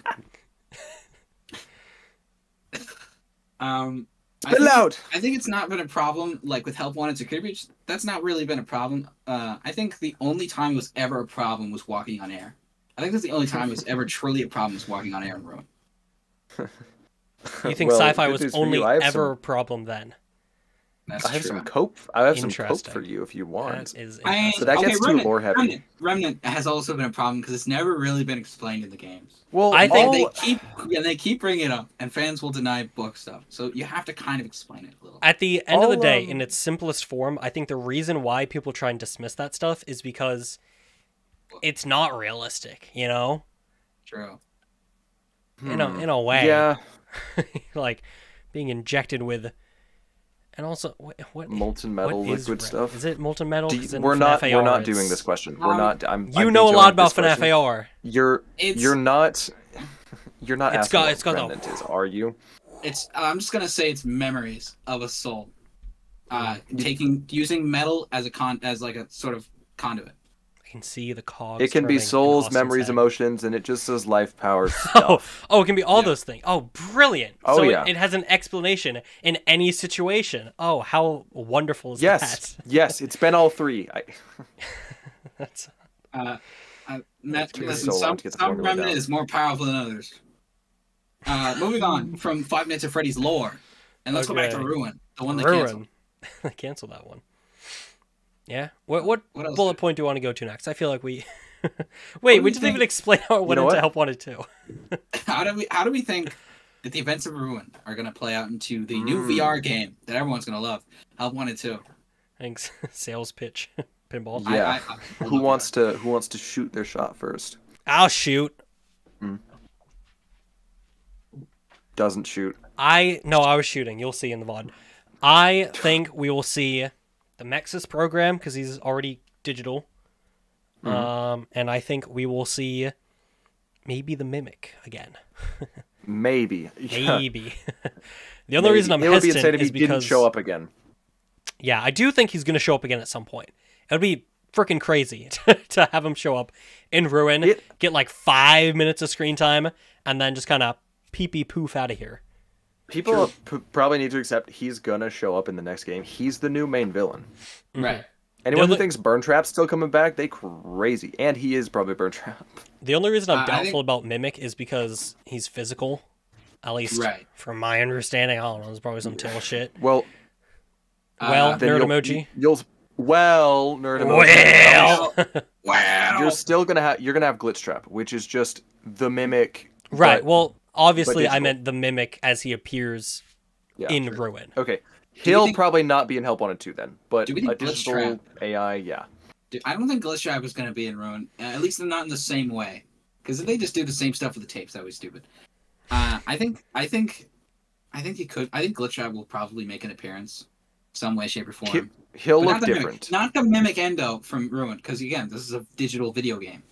Um, I think, out. I think it's not been a problem like with Help Wanted Security Breach. That's not really been a problem. Uh, I think the only time it was ever a problem was walking on air. I think that's the only time it was ever truly a problem was walking on air in Ruin. You think Well, sci-fi was only you, I ever some- a problem then? That's I have true. some cope. I have some cope for you if you want. That is I. So that okay, gets too Remnant, lore heavy. Remnant, Remnant has also been a problem because it's never really been explained in the games. Well, I think all- They keep yeah, they keep bringing it up, and fans will deny book stuff. So you have to kind of explain it a little. At the end of the day, um, in its simplest form, I think the reason why people try and dismiss that stuff is because it's not realistic, you know? True. In a Hmm. in a way. yeah, like being injected with and also what, what molten metal, is liquid re- stuff. Is it molten metal? You- we're not. FNAF We're not doing this question. We're Um, not. I'm. You I'm know a lot about this FNAF. AR. You're. It's You're not. You're not It's asking got- it's got the- is, are you? it's. I'm just gonna say it's memories of a soul. Uh, taking using metal as a con as like a sort of conduit. I can see the cogs. It can be souls, memories, head. emotions, and it just says life power Oh, stuff. oh, it can be all Yeah. those things. Oh, brilliant! Oh, so it- yeah. it, has an explanation in any situation. Oh, how wonderful is yes, that? yes, it's been all three. I, That's Uh, uh, Matt, listen, so some, to some remnant is more powerful than others. Uh, moving on from Five Nights at Freddy's lore, and let's go back to Ruin, the one that canceled. ruin. I cancel that one. Yeah. What what, What bullet point do you want to go to next? I feel like we. Wait, we didn't even explain how it went know into what? Help Wanted Two. How do we how do we think that the events of Ruin are going to play out into the new Mm. VR game that everyone's going to love? Help wanted to. Thanks. Sales pitch. Pinball. Yeah. I, I, I who love wants to? Who wants to shoot their shot first? I'll shoot. Doesn't shoot. I no, I was shooting. You'll see in the VOD. I think we will see the Mexus program because he's already digital. Mm-hmm. Um, and I think we will see maybe the mimic again. Maybe. Maybe. the only maybe. reason I'm it would be hesitant insane if is he didn't because show up again. yeah, I do think he's going to show up again at some point. It would be freaking crazy to, to have him show up in Ruin, It- get like five minutes of screen time, and then just kind of pee pee poof out of here. People p- probably need to accept he's gonna show up in the next game. He's the new main villain. Mm-hmm. Right. Anyone The who other- thinks Burntrap's still coming back, they crazy. And he is probably Burntrap. The only reason I'm Uh, I doubtful think- about Mimic is because he's physical. At least Right. from my understanding. I don't know. There's probably some tail shit. Well, Well, Uh, then nerd you'll, emoji. You'll well, nerd emoji. Well, wow. You're still gonna have you're gonna have Glitch Trap, which is just the mimic. right. but- well, obviously, I meant the Mimic as he appears yeah, in sure. Ruin. Okay. He'll think- probably not be in Help Wanted 2 then, but Do we a think Glitch digital Trap- AI, yeah. Dude, I don't think Glitch Trap is going to be in Ruin. Uh, At least not in the same way. Because if they just do the same stuff with the tapes, that would be stupid. Uh, I think, I think, I think he could. I think Glitch Trap will probably make an appearance, some way, shape, or form. He, he'll look not the mimic- different. not the mimic Endo from Ruin, because again, this is a digital video game.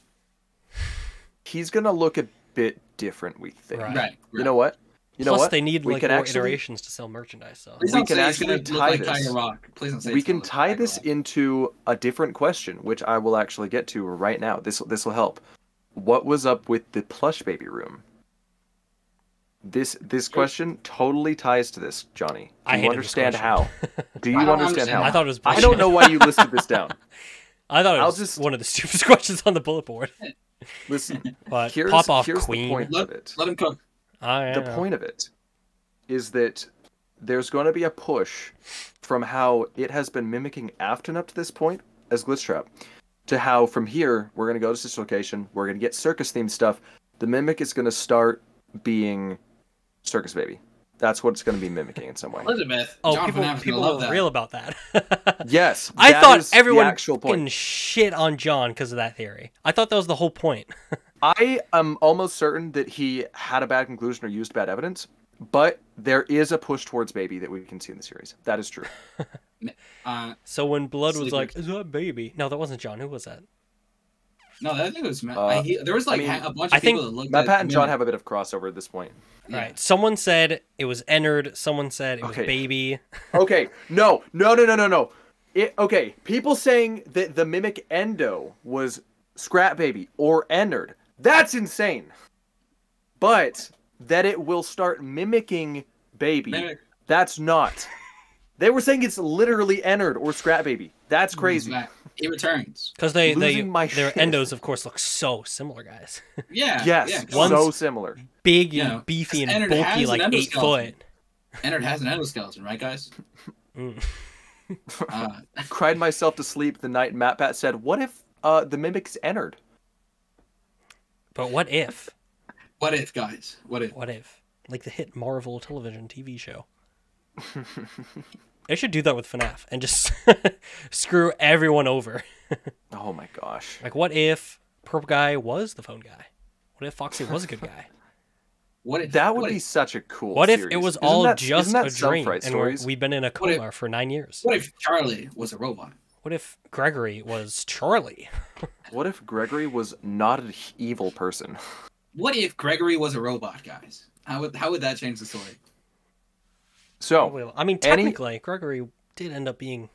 He's gonna look a bit different, we think. Right. Right. You know what? You know Plus, what? they need We like can more actually- iterations to sell merchandise. So We can say it's gonna actually tie like this. Rock. Please don't say we can tie like this Rock. into a different question, which I will actually get to right now. This this will help. What was up with the plush baby room? This this question totally ties to this, Johnny. Do I you hated understand how? Do you understand understand. how? I thought it was. I don't know why you listed this down. I thought it I'll was just- one of the stupidest questions on the bullet board. Listen, But here's, pop off here's queen. the point Let, of it. let him cook. I ah, the know. point of it is that there's going to be a push from how it has been mimicking Afton up to this point as Glitch Trap to how from here we're going to go to this location, we're going to get circus themed stuff. The mimic is going to start being Circus Baby. That's what it's going to be mimicking in some way. Elizabeth. Oh, John people, Van people love were that. real about that. Yes, I that thought is everyone the actual fucking point. shit on John because of that theory. I thought that was the whole point. I am almost certain that he had a bad conclusion or used bad evidence, but there is a push towards baby that we can see in the series. That is true. Uh, So when Blood was like, "Is that baby?" No, that wasn't John. Who was that? No, I think it was Matt. Uh, I, he, there was like I mean, a bunch I of people think that looked MatPat and John have a bit of crossover at this point. Yeah. Right. Someone said it was Ennard. Someone said it was baby. okay, no, no, no, no, no, no. It, okay, people saying that the mimic Endo was Scrap Baby or Ennard, that's insane. But that it will start mimicking Baby, Mimic. that's not. They were saying it's literally Ennard or Scrap Baby. That's crazy. Matt, He returns. Because they, they Losing my their shit. endos, of course, look so similar, guys. Yeah. Yes, Yeah. One's- so similar. Big Yeah, and beefy and Ennard bulky, has an like eight endoskeleton. foot. Ennard has an endoskeleton, right, guys? Mm. Uh, Cried myself to sleep the night MatPat said, "What if uh, the mimics entered?" But what if? what if, guys? What if? What if? Like the hit Marvel television TV show. they should do that with FNAF and just screw everyone over. Oh my gosh. Like, what if Purple Guy was the phone guy? What if Foxy was a good guy? What if That would what be If, such a cool. What if it was Isn't all that- just a dream and we're, stories? we've been in a What if- coma for nine years? what if Charlie was a robot? What if Gregory was Charlie? What if Gregory was not an evil person? What if Gregory was a robot, guys? How would how would that change the story? So I mean, any- technically, Gregory did end up being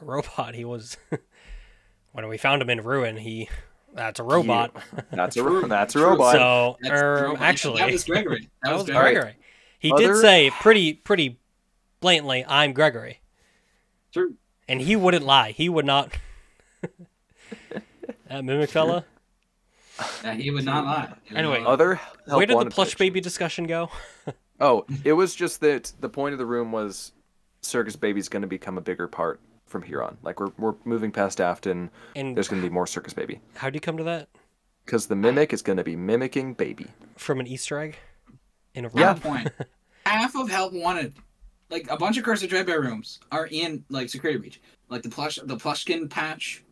a robot. He was when we found him in ruin. He that's a robot. that's a True, that's a robot. So, That's er, robot. actually, that was Gregory. That, that was was Gregory. Gregory. He did say pretty pretty blatantly, "I'm Gregory," True. and he wouldn't lie. He would not. that mimic fella. Yeah, he would not lie. Anyway. Other Where did the plush pitch. baby discussion go? Oh, it was just that the point of the room was Circus Baby's going to become a bigger part from here on. Like we're we're moving past Afton. And There's going to be more Circus Baby how would you come to that? because the mimic is going to be mimicking Baby. From an Easter egg? In a Yeah. room? Good point. Half of Help Wanted, like a bunch of Curse of Dreadbear rooms, are in like security breach. Like the plush, the plushkin patch,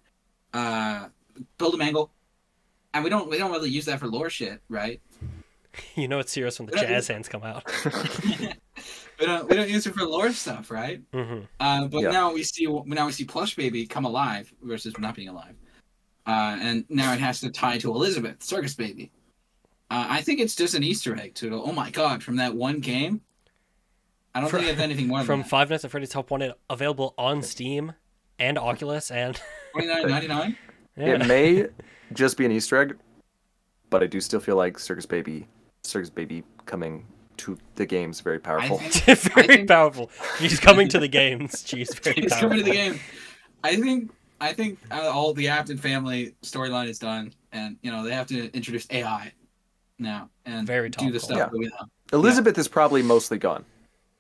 uh, build a mangle, and we don't we don't really use that for lore shit, right? You know it's serious when the Yeah. jazz hands come out. we don't we don't use it for lore stuff, right? hmm Uh, but Yeah. now we see now we see Plush Baby come alive versus not being alive, uh, and now it has to tie to Elizabeth, Circus Baby. Uh, I think it's just an Easter egg to oh my god from that one game. I don't From- think it's anything more From than that. Five Nights at Freddy's Help Wanted, available on Steam and Oculus, and Twenty nine ninety nine. It may just be an Easter egg, but I do still feel like Circus Baby, Circus Baby coming to the game's very powerful. think very think- powerful. He's coming to the games. Jeez, very it's powerful. coming to the game. I think I think uh, all the Afton family storyline is done, and you know they have to introduce AI now and Very do the stuff Yeah. that we know. Elizabeth is probably mostly gone.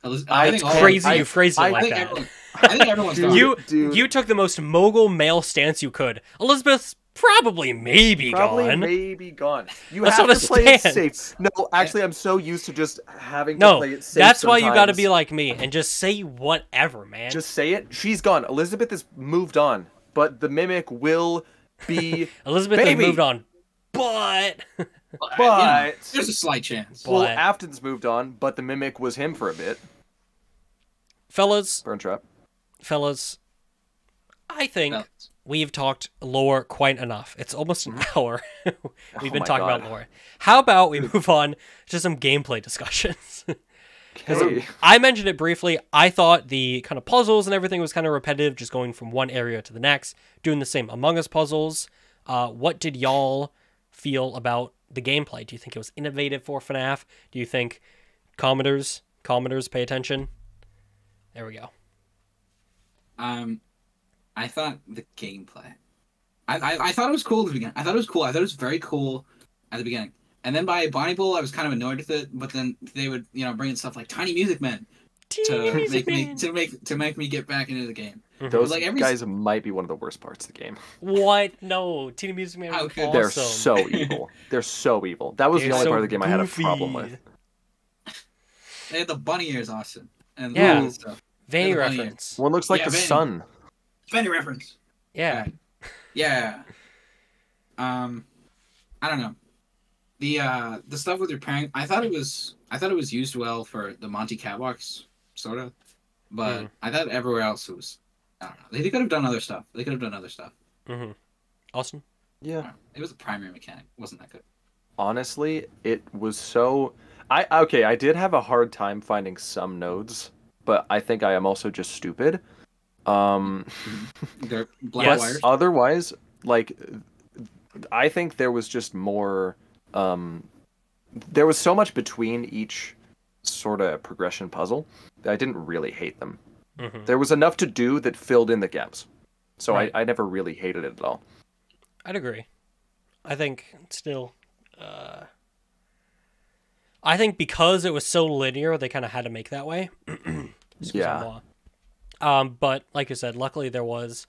Eliz- I- I think all- Crazy I- you phrased it I I like think that. everyone. I think everyone's Dude, gone. You dude. you took the most mogul male stance you could. Elizabeth's probably maybe Probably gone. maybe gone. You That's have not to a play it safe. No, actually, I'm so used to just having to no, play it safe. that's why you got to be like me and just say whatever, man. Just say it. She's gone. Elizabeth has moved on, but the mimic will be. Elizabeth baby. has moved on, but But, But- you know, there's a slight chance. But- well, Afton's moved on, but the mimic was him for a bit. fellas, Burntrap. fellas, I think No. We've talked lore quite enough. It's almost an hour. We've Oh been talking God. about lore. How about we move on to some gameplay discussions? 'Cause Okay. I mentioned it briefly. I thought the kind of puzzles and everything was kind of repetitive, just going from one area to the next, doing the same Among Us puzzles. Uh, what did y'all feel about the gameplay? Do you think it was innovative for FNAF? Do you think commenters, commenters pay attention? There we go. Um, I thought the gameplay. I, I I thought it was cool at the beginning. I thought it was cool. I thought it was very cool at the beginning. And then by Bonnie Bowl, I was kind of annoyed with it. But then they would, you know, bring in stuff like Tiny Music Men to Teeny make me Man. to make to make me get back into the game. Mhm. Those Like every- guys might be one of the worst parts of the game. What? No, Tiny Music Man. How was could- They're so evil. They're so evil. That was They're the only so part of the game I had a problem with. They had the bunny ears, Austin, and Yeah. all that stuff. Vanny reference. One looks like Yeah, the Vanny. sun. Funny reference. Yeah. Yeah. Um, I don't know. The uh the stuff with repairing, I thought it was I thought it was used well for the Monty Catwalks, sort of, but Mhm. I thought everywhere else it was. I don't know. They could have done other stuff. They could have done other stuff. Mm-hmm. Austin. Yeah. It was a primary mechanic. It wasn't that good. Honestly, it was so. I okay. I did have a hard time finding some nodes, but I think I am also just stupid. Um, Yes. wires. otherwise, like, I think there was just more. Um, there was so much between each sort of progression puzzle that I didn't really hate them. hmm There was enough to do that filled in the gaps, so Right. I, I never really hated it at all. I'd agree. I think still, uh, I think because it was so linear, they kind of had to make that way. Yeah. Excusez-moi. Um, but like I said, luckily there was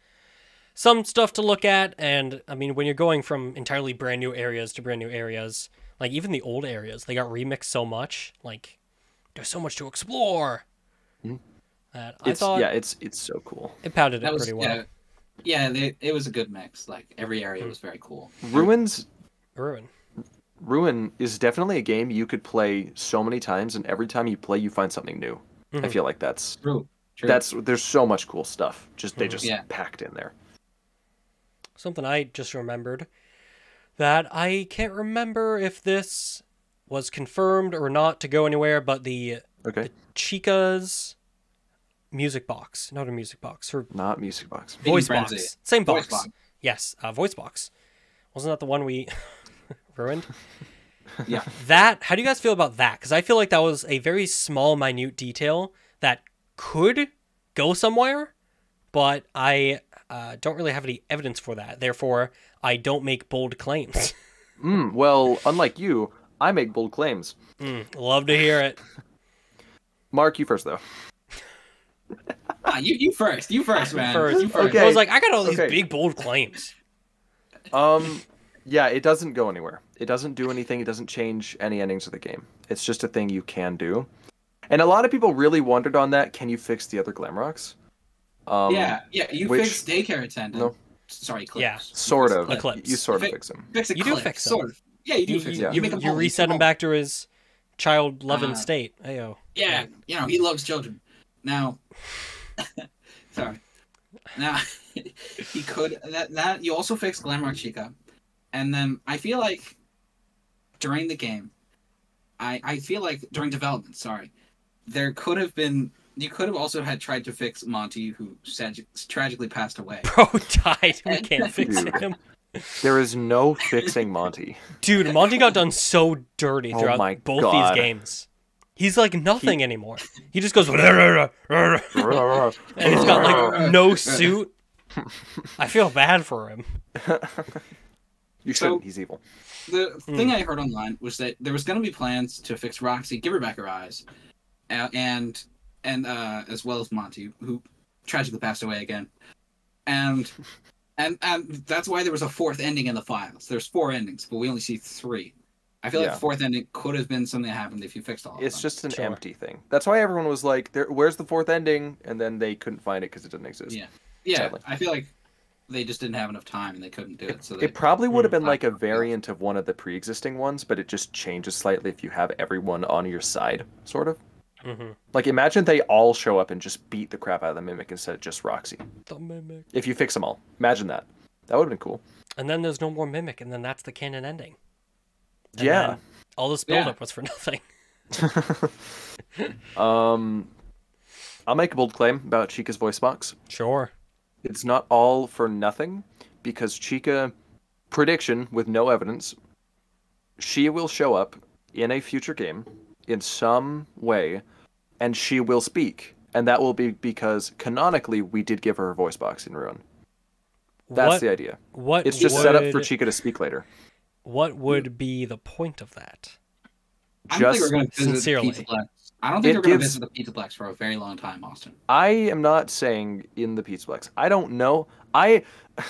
some stuff to look at, and I mean, when you're going from entirely brand new areas to brand new areas, like even the old areas, they got remixed so much. Like, there's so much to explore. That I It's thought yeah, it's it's so cool. it pounded That it was pretty well. yeah, yeah. They, it was a good mix. Like every area was very cool. Ruins Ruin. Ruin is definitely a game you could play so many times, and every time you play, you find something new. I Mhm. feel like that's True. True. that's there's so much cool stuff. Just they just Yeah. packed in there. Something I just remembered that I can't remember if this was confirmed or not to go anywhere, but the Okay, the Chica's music box, not a music box, her not music box. Voice Frenzy. box, same Voice box. box. Yes, uh, voice box. Wasn't that the one we ruined? Yeah. That. How do you guys feel about that? Because I feel like that was a very small, minute detail that could go somewhere, but I uh, don't really have any evidence for that. Therefore, I don't make bold claims. Mm, well, unlike you, I make bold claims. Mm, love to hear it. Mark, you first though. Ah, you you first. You first, man. First, You first. Okay. I was like, I got all these Okay. big, bold claims. Um, yeah, it doesn't go anywhere. It doesn't do anything. It doesn't change any endings of the game. It's just a thing you can do. And a lot of people really wondered on that. Can you fix the other Glamrocks? Um, yeah, yeah. You which- fixed daycare attendant. No. Sorry, Clips. Yeah. Sort of. Eclipse. You sort of Fi- fix them. Fix a You do fix fix 'em. sort of. Yeah, you do You, fix you, him. you, make him you whole, reset him whole. back to his child loving Uh, state. Ayo. Yeah, you know he loves children. Now, sorry. Now he could that that you also fix Glamrock Chica, and then I feel like during the game, I I feel like during development, sorry, there could have been you could have also had tried to fix Monty, who sag- tragically passed away. Bro died. We can't fix Dude. him. There is no fixing Monty. Dude, Monty got done so dirty Oh throughout my both God. these games. He's like nothing anymore. He just goes and he's got like no suit. I feel bad for him. you shouldn't. He's evil. The thing hmm. I heard online was that there was going to be plans to fix Roxy, give her back her eyes, and and uh, as well as Monty, who tragically passed away again, and and and that's why there was a fourth ending in the files. There's four endings, but we only see three. I feel like the fourth ending could have been something that happened if you fixed all. It's them. just an Sure. empty thing. That's why everyone was like, there, "Where's the fourth ending?" And then they couldn't find it because it didn't exist. Yeah. yeah. sadly. I feel like they just didn't have enough time and they couldn't do it. So they, It probably would have been Mm. like a variant of one of the pre-existing ones, but it just changes slightly if you have everyone on your side, sort of. Hmm Like imagine they all show up and just beat the crap out of the mimic instead of just Roxy. The mimic. If you fix them all, imagine that. That would have been cool. And then there's no more mimic, and then that's the canon ending. And yeah. all this Yeah. buildup was for nothing. Um, I'll make a bold claim about Chica's voice box. Sure. It's not all for nothing, because Chica, prediction with no evidence, she will show up in a future game in some way, and she will speak, and that will be because canonically we did give her a voice box in Ruin. That's what, the idea. What It's just would, set up for Chica to speak later. What would be the point of that? I don't think Just we're going to visit sincerely. the Pizzaplex. I don't think It we're going to gives- visit the Pizza Pizzaplex for a very long time, Austin. I am not saying in the Pizza Pizzaplex. I don't know. I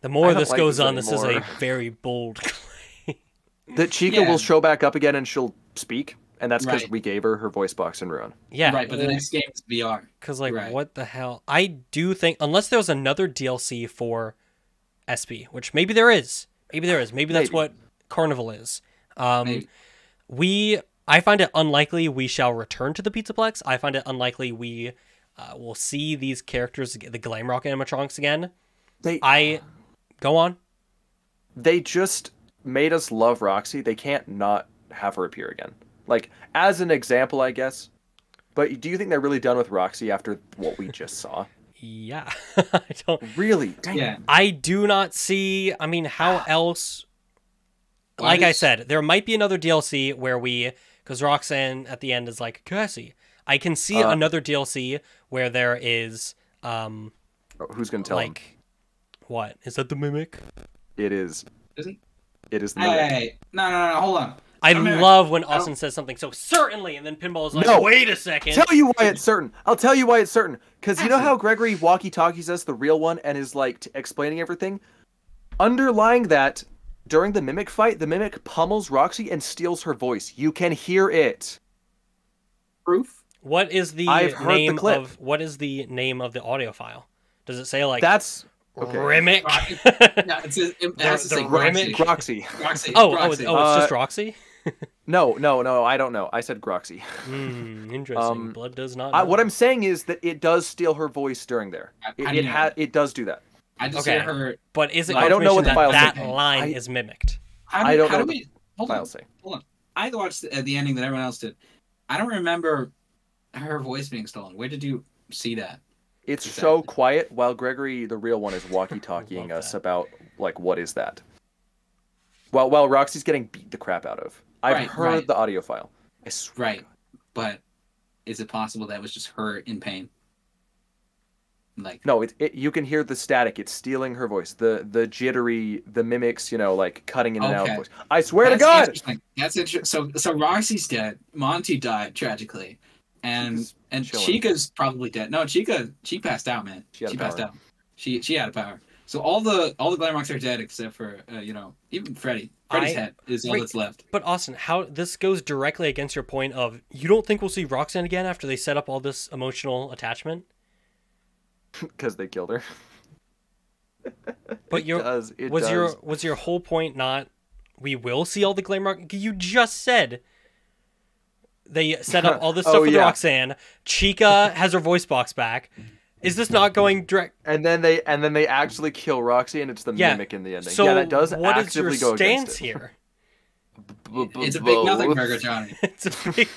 The more I this like goes this on, this is a very bold claim. That Chica Yeah. will show back up again and she'll speak, and that's because Right. we gave her her voice box in Ruin. yeah, right, but the next game is VR. Because like, Right. what the hell? I do think unless there was another DLC for SB, which maybe there is, maybe there is, maybe that's Maybe. what Carnival is. Um, Maybe. we, I find it unlikely we shall return to the Pizzaplex. I find it unlikely we uh, will see these characters, the Glamrock animatronics again. They I go on. they just made us love Roxy. They can't not have her appear again. Like as an example, I guess. But do you think they're really done with Roxy after what we just saw? Yeah, I don't. Really? Dang Yeah. I do not see. I mean, how else? Why Like I said, there might be another DLC where we, because Roxanne at the end is like Cassie. I can see Uh, another DLC where there is, um, Oh, Who's gonna tell him? what is that the mimic? It is. Isn't It is the Hey, hey, hey. no, no, no, no, hold on. I I'm gonna- love when Austin says something so certainly, and then Pinball is like, No. "Wait a second. tell you why it's certain. I'll tell you why it's certain. Because you know how Gregory walkie talkies us, the real one, and is like t- explaining everything? Underlying that, during the mimic fight, the mimic pummels Roxy and steals her voice. You can hear it. Proof. What is the I've heard the name clip. of what is the name of the audio file? Does it say like That's okay. Rimic? Yeah, it's a, it has to The- the Roxy. Roxy. Roxy. oh, oh, Roxy. it's, oh, it's just Uh, Roxy. No, no, no. I don't know. I said Groxy. Hmm, interesting. um, Blood does not. I, what I'm saying is that it does steal her voice during there. It how do it, ha- it does do that. I just Okay. hear her. But is it I don't know what the files that say. that line I- is mimicked? How do, I don't how know do we, hold on, say. hold on. I watched the, uh, the ending that everyone else did. I don't remember her voice being stolen. Where did you see that? It's Exactly. so quiet while Gregory, the real one, is walkie-talkieing us that. about like what is that. While while Roxy's getting beat the crap out of. I've Right, heard right. the audio file. I swear. Right. But is it possible that was just her in pain? Like No, it, it you can hear the static. It's stealing her voice. The the jittery, the mimics, you know, like cutting in and out Okay. of voice. I swear that's to God. interesting. That's interesting. So so Roxy's dead. Monty died tragically, and Chica's and chilling. Chica's probably dead. No, Chica she passed out, man. She had passed out. She she had a power. So all the all the Glamrocks are dead except for uh, you know even Freddy. Freddy's I- head is all Wait. that's left. But Austin, how this goes directly against your point of you don't think we'll see Roxanne again after they set up all this emotional attachment? Because they killed her. But It your does. It was does. your was your whole point not we will see all the Glamrock? You just said they set up all this Oh, stuff with yeah. Roxanne. Chica has her voice box back. Is this not going direct? And then they and then they actually kill Roxy, and it's the Yeah. mimic in the ending. So yeah, that does what is your actively go stance against it. here? It's a big nothing burger, Johnny. It's a big.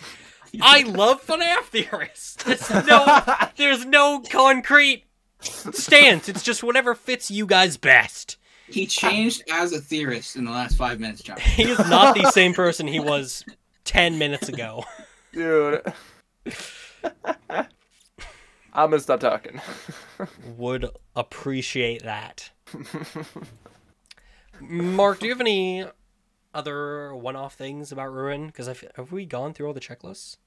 I love FNAF theorists. There's no, there's no concrete stance. It's just whatever fits you guys best. He changed as a theorist in the last five minutes, Johnny. He is not the same person he was ten minutes ago. Dude. I'm gonna stop talking. Would appreciate that. Mark, do you have any other one-off things about Ruin? Because have we gone through all the checklists?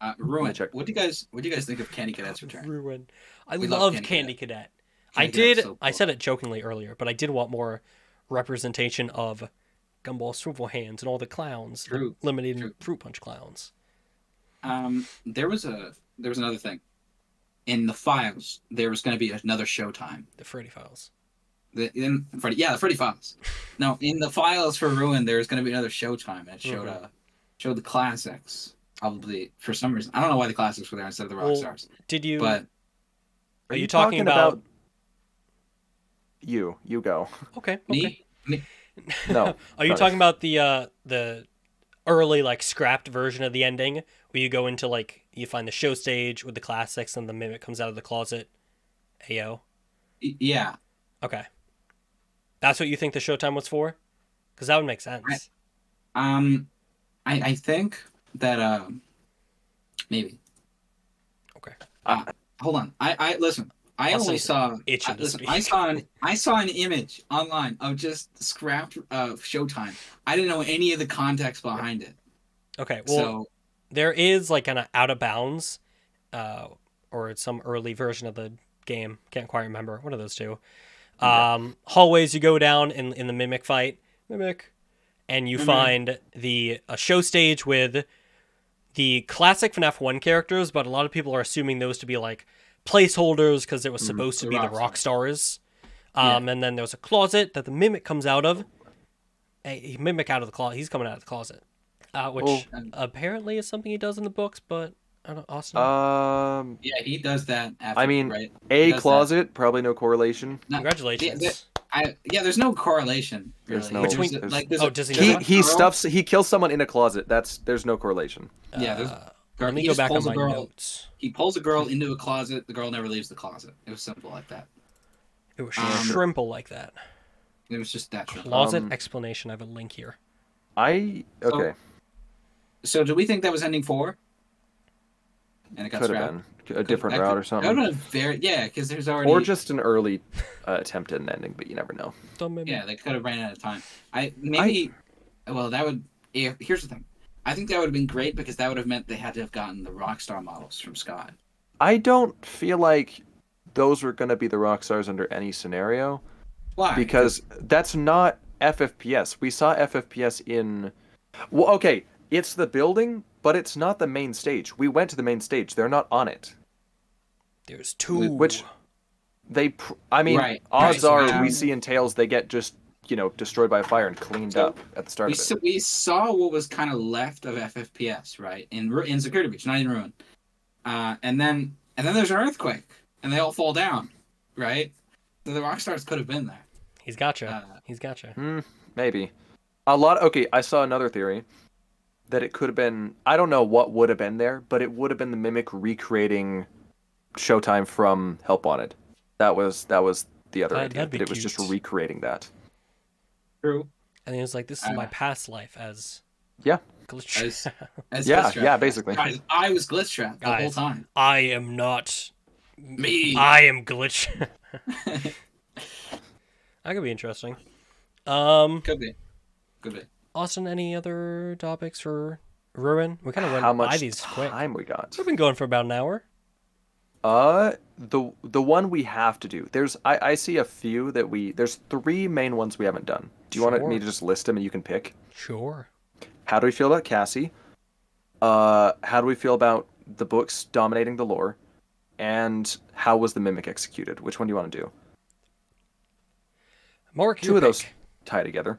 Uh, Ruin. check. What do you guys What do you guys think of Candy Cadet's return? Ruin. I We love, love Candy, Candy Cadet. Candy I did. was so I said it jokingly earlier, but I did want more representation of Gumball Swivel Hands and all the clowns, the True, limited true. fruit punch clowns. Um, there was a there was another thing. In the files, there was going to be another Showtime. The Freddy Files. The, in Freddy, yeah, the Freddy files. No, in the files for Ruin, there was going to be another Showtime. It showed Mhm. uh, showed the classics. Probably for some reason, I don't know why the classics were there instead of the rock Well, stars. Did you? But Are you talking about- you? You go. okay. Okay. me, me No. Are you Sorry. talking about the uh the early like scrapped version of the ending where you go into like you find the show stage with the classics and the mimic comes out of the closet? Ayo. yeah, Okay. That's what you think the Showtime was for? Because that would make sense. um, I I think that um, maybe. Okay. Uh, hold on. I I listen. I Also only saw. I, listen. I saw an I saw an image online of just scrapped uh, Showtime. I didn't know any of the context behind it. Okay. Well, so there is like an out of bounds, uh, or some early version of the game. Can't quite remember. One of those two. Um, hallways you go down in in the mimic fight, mimic, and you Mhm. find the a show stage with the classic FNAF one characters, but a lot of people are assuming those to be like placeholders because it was Mhm, supposed to be the rock rock stars. Um, and then there's a closet that the mimic comes out of. A mimic out of the closet. He's coming out of the closet, uh, which Well- apparently is something he does in the books, but I don't. Austin. Um, yeah, he does that. After, I mean, right? a does that. closet, probably no correlation. No, Congratulations. the- I yeah, there's no correlation. Really. There's no- Between- a- like there's Oh, a- does he there's He he stuffs he kills someone in a closet. That's there's no correlation. Yeah, there's girl- let me he go back on pulls a my girl- notes. He pulls a girl into a closet. The girl never leaves the closet. It was simple like that. It was Um, shrimple like that. It was just that. Closet um, explanation. I have a link here. I okay So do we think that was ending four? And it got could have been a different route could- or That something, would have very yeah, because there's already or just an early uh, attempt at an ending, but you never know. Don't maybe. yeah, they could have ran out of time. I maybe well that would if here's the thing, I think that would have been great because that would have meant they had to have gotten the Rockstar models from Scott. I don't feel like those were going to be the Rockstars under any scenario Why? because that's not FFPS. We saw FFPS in Well, okay, it's the building, but it's not the main stage. We went to the main stage. They're not on it. There's two. Which they pr- I mean, Right, odds right, are so, we see in Tales they get just, you know, destroyed by a fire and cleaned So, up at the start we, of it. s- we saw what was kind of left of FFPS, right? In in Security Breach, not in Ruin. Uh, and then and then there's an earthquake, and they all fall down, right? So the rock stars could have been there. He's gotcha. Uh, He's gotcha. Hmm, maybe. A lot. Okay, I saw another theory that it could have been. I don't know what would have been there, but it would have been the mimic recreating Showtime from Help Wanted. That was that was the other Uh, idea. that'd be That it was just recreating that. True. And he was like, "This is my Uh, past life as Yeah. glitch. As- As Yeah, Glitch yeah, basically. Guys, I was Glitchtrap the whole time. I am not Me. I am glitch. that could be interesting. Um, Could be. Could be. Austin, any other topics for Ruin? We kind of How went by these quick. time we got? We've been going for about an hour. Uh, the the one we have to do. There's I I see a few that we. There's three main ones we haven't done. Do you want me to just list them and you can pick? Sure. How do we feel about Cassie? Uh, how do we feel about the books dominating the lore? And how was the mimic executed? Which one do you want to do? Mark, Two your of those tie together.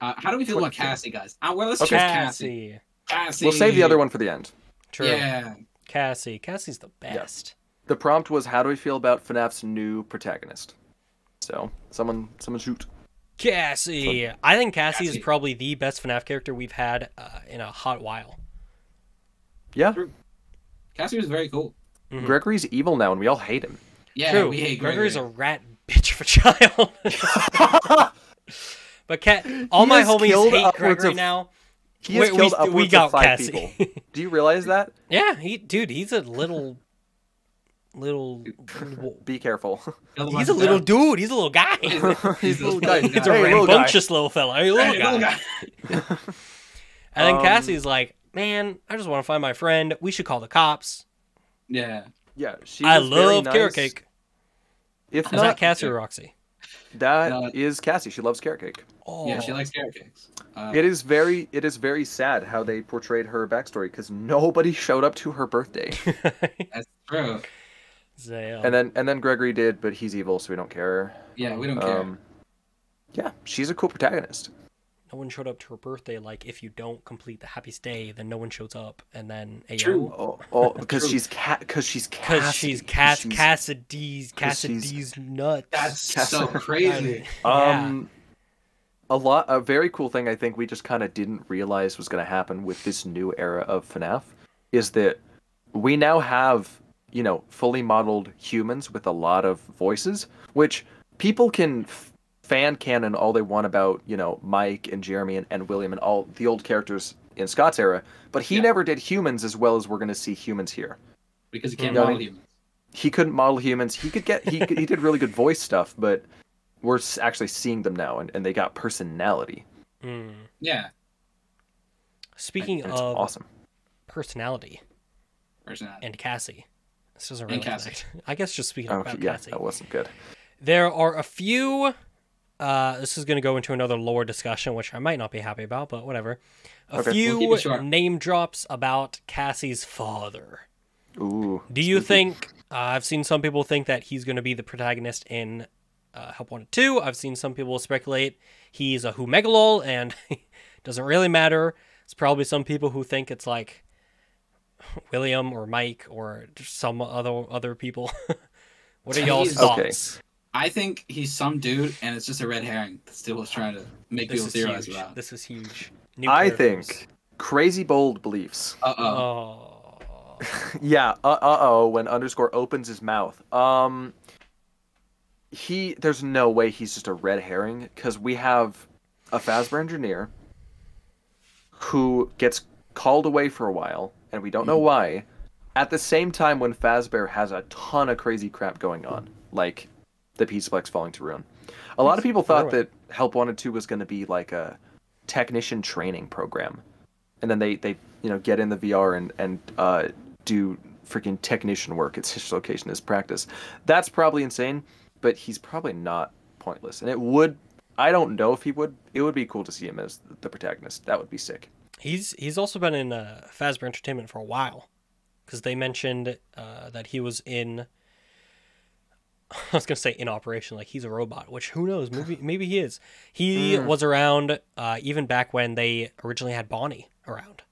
Uh, how do we feel about do you think? Cassie, guys? Uh, well, let's Okay. choose Cassie. Cassie. Cassie. We'll save the other one for the end. True. Yeah. Cassie. Cassie's the best. The prompt was how do we feel about FNAF's new protagonist? So someone someone shoot. Cassie. I think Cassie, Cassie. is probably the best FNAF character we've had uh, in a hot while. Yeah, Cassie was very cool. Mhm. Gregory's evil now, and we all hate him. Yeah, True. we hate Gregory's Gregory. a rat bitch of a child. but Cat, all He my homies hate Gregory of- now. He has We- we- killed we upwards got of five Cassie. people. Do you realize that? Yeah, he dude, he's a little little Be careful. he's a little dude, he's a little guy. He's a little guy. He's a Hey, little guy. rambunctious little fella. Hey, little guy. little guy. And then Um, Cassie's like, "Man, I just want to find my friend. We should call the cops. Yeah. Yeah, she I was very love carrot cake. If Is not, that Cassie or Roxy? that is Uh, Cassie. She loves carrot cake. Oh, Yeah, she likes carrot cakes. Uh, It is very, it is very sad how they portrayed her backstory because nobody showed up to her birthday, That's true. Zale. and then and then Gregory did, but he's evil, so we don't care. Yeah, we don't care. Um, yeah, she's a cool protagonist. no one showed up to her birthday. Like, if you don't complete the happiest day, then no one shows up, and then True. Oh, oh because True. she's cat, because she's because Cassie. she's Cass She's- Cassidy's 'cause Cassidy's nuts. That's Cass- so crazy. Yeah. Um, a lot, a very cool thing I think we just kind of didn't realize was going to happen with this new era of FNAF is that we now have, you know, fully modeled humans with a lot of voices, which people can f- fan canon all they want about, you know, Mike and Jeremy and, and William and all the old characters in Scott's era, but he Yeah. never did humans as well as we're going to see humans here. Because he can't Yeah, I model humans. He couldn't model humans. He could get he could, he did really good voice stuff, but we're actually seeing them now, and, and they got personality. Mm. Yeah. Speaking and it's of awesome. personality Personality. and Cassie, this doesn't And really Cassie. connect. I guess just speaking Oh, about yeah, Cassie. that wasn't good. There are a few. Uh, this is going to go into another lore discussion, which I might not be happy about, but whatever. A Okay. few We'll keep it short. name drops about Cassie's father. Ooh. Do you spooky. think? Uh, I've seen some people think that he's going to be the protagonist in uh, Help Wanted 2. I've seen some people speculate he's a Who Megalol and doesn't really matter. It's probably some people who think it's like William or Mike or some other other people. what are y'all's He's- Okay. thoughts? I think he's some dude, and it's just a red herring that still was trying to make This people is theorize huge. about. This is huge. New I characters. think crazy bold beliefs. Uh oh. Oh. yeah. Uh uh oh. When underscore opens his mouth. Um. He. There's no way he's just a red herring because we have a Fazbear engineer who gets called away for a while, and we don't know why. At the same time, when Fazbear has a ton of crazy crap going on, like the Pizzaplex falling to ruin. A lot of people thought that Help Wanted 2 was going to be like a technician training program, and then they they you know get in the VR and and uh, do freaking technician work at his location as practice. That's probably insane, but he's probably not pointless. And it would I don't know if he would. It would be cool to see him as the protagonist. That would be sick. He's he's also been in uh, Fazbear Entertainment for a while, because they mentioned uh, that he was in. I was gonna say in operation, like he's a robot, which who knows? Maybe maybe he is. He Mm. was around uh, even back when they originally had Bonnie around.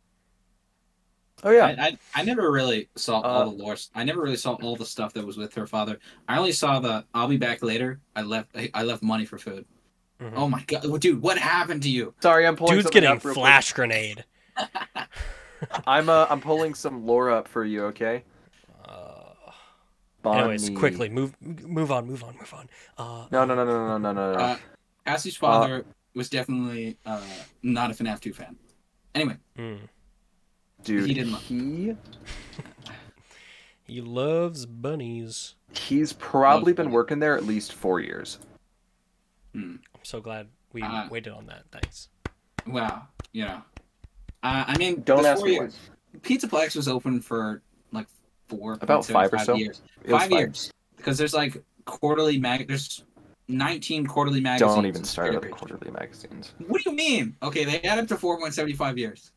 Oh yeah. I, I, I never really saw Uh, all the lore. I never really saw all the stuff that was with her father. I only saw the "I'll be back later." I left. I, I left money for food. Mhm. Oh my god, dude! What happened to you? Sorry, I'm pulling. Dude's getting up real quick. flash grenade. I'm uh, I'm pulling some lore up for you. Okay. Uh, anyways, Bonnie. quickly move move on, move on, move on. Uh, No, no, no, no, no, no, no, no. Uh, Cassie's father was definitely uh, not a FNAF 2 fan. Anyway, mm. Dude, he didn't- he he loves bunnies. he's probably been working there at least four years. I'm so glad we Uh, waited on that. Thanks. wow, you know. Uh, I mean, Don't ask four me years, Pizzaplex was open for like four, About five or so. years. It was Five years, because there's like quarterly mag. There's 19 quarterly magazines. Don't even start up quarterly magazines. What do you mean? Okay, they add up to 4.75 years.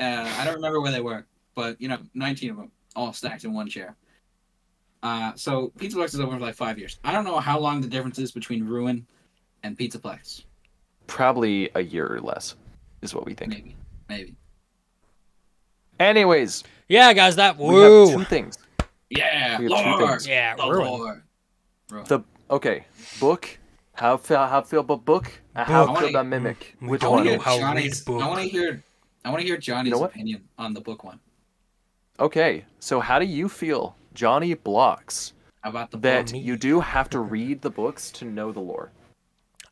Uh, I don't remember where they were, but you know, 19 of them all stacked in one chair. Uh, so Pizzaplex is open for like five years. I don't know how long the difference is between Ruin and Pizzaplex. Probably a year or less, is what we think. Maybe, maybe. Anyways, Yeah, guys, that we have two things. Yeah, We have two lore. things. Yeah, The ruin. lore. Ruin. The okay book. How feel how feel about book? Uh, How feel about mimic? Mm. Which I want one? to hear know how to Johnny's. book. I want to hear. I want to hear Johnny's know opinion on the book one Okay, so how do you feel, JonnyBlox, about the that book. you do have to read the books to know the lore?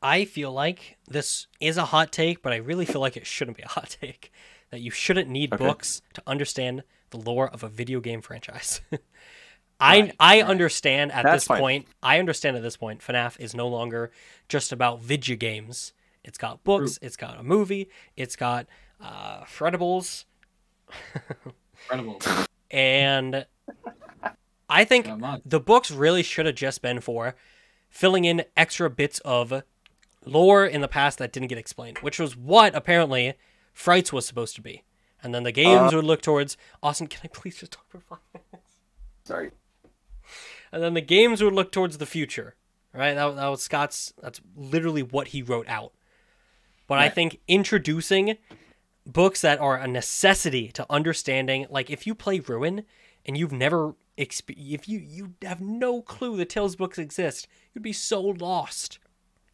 I feel like this is a hot take, but I really feel like it shouldn't be a hot take. That you shouldn't need Okay. books to understand the lore of a video game franchise. I Right, I right. understand at That's this fine. point. I understand at this point. FNAF is no longer just about video games. It's got books. It's got a movie. It's got uh, Fredibles, Incredible. and I think the books really should have just been for filling in extra bits of lore in the past that didn't get explained, which was what apparently Frights was supposed to be. And then the games Uh, would look towards Austin. Can I please just talk for five minutes? Sorry. And then the games would look towards the future, right? That, that was Scott's. That's literally what he wrote out. But I think introducing books that are a necessity to understanding, like if you play Ruin and you've never, exp- if you you have no clue the Tales books exist, you'd be so lost.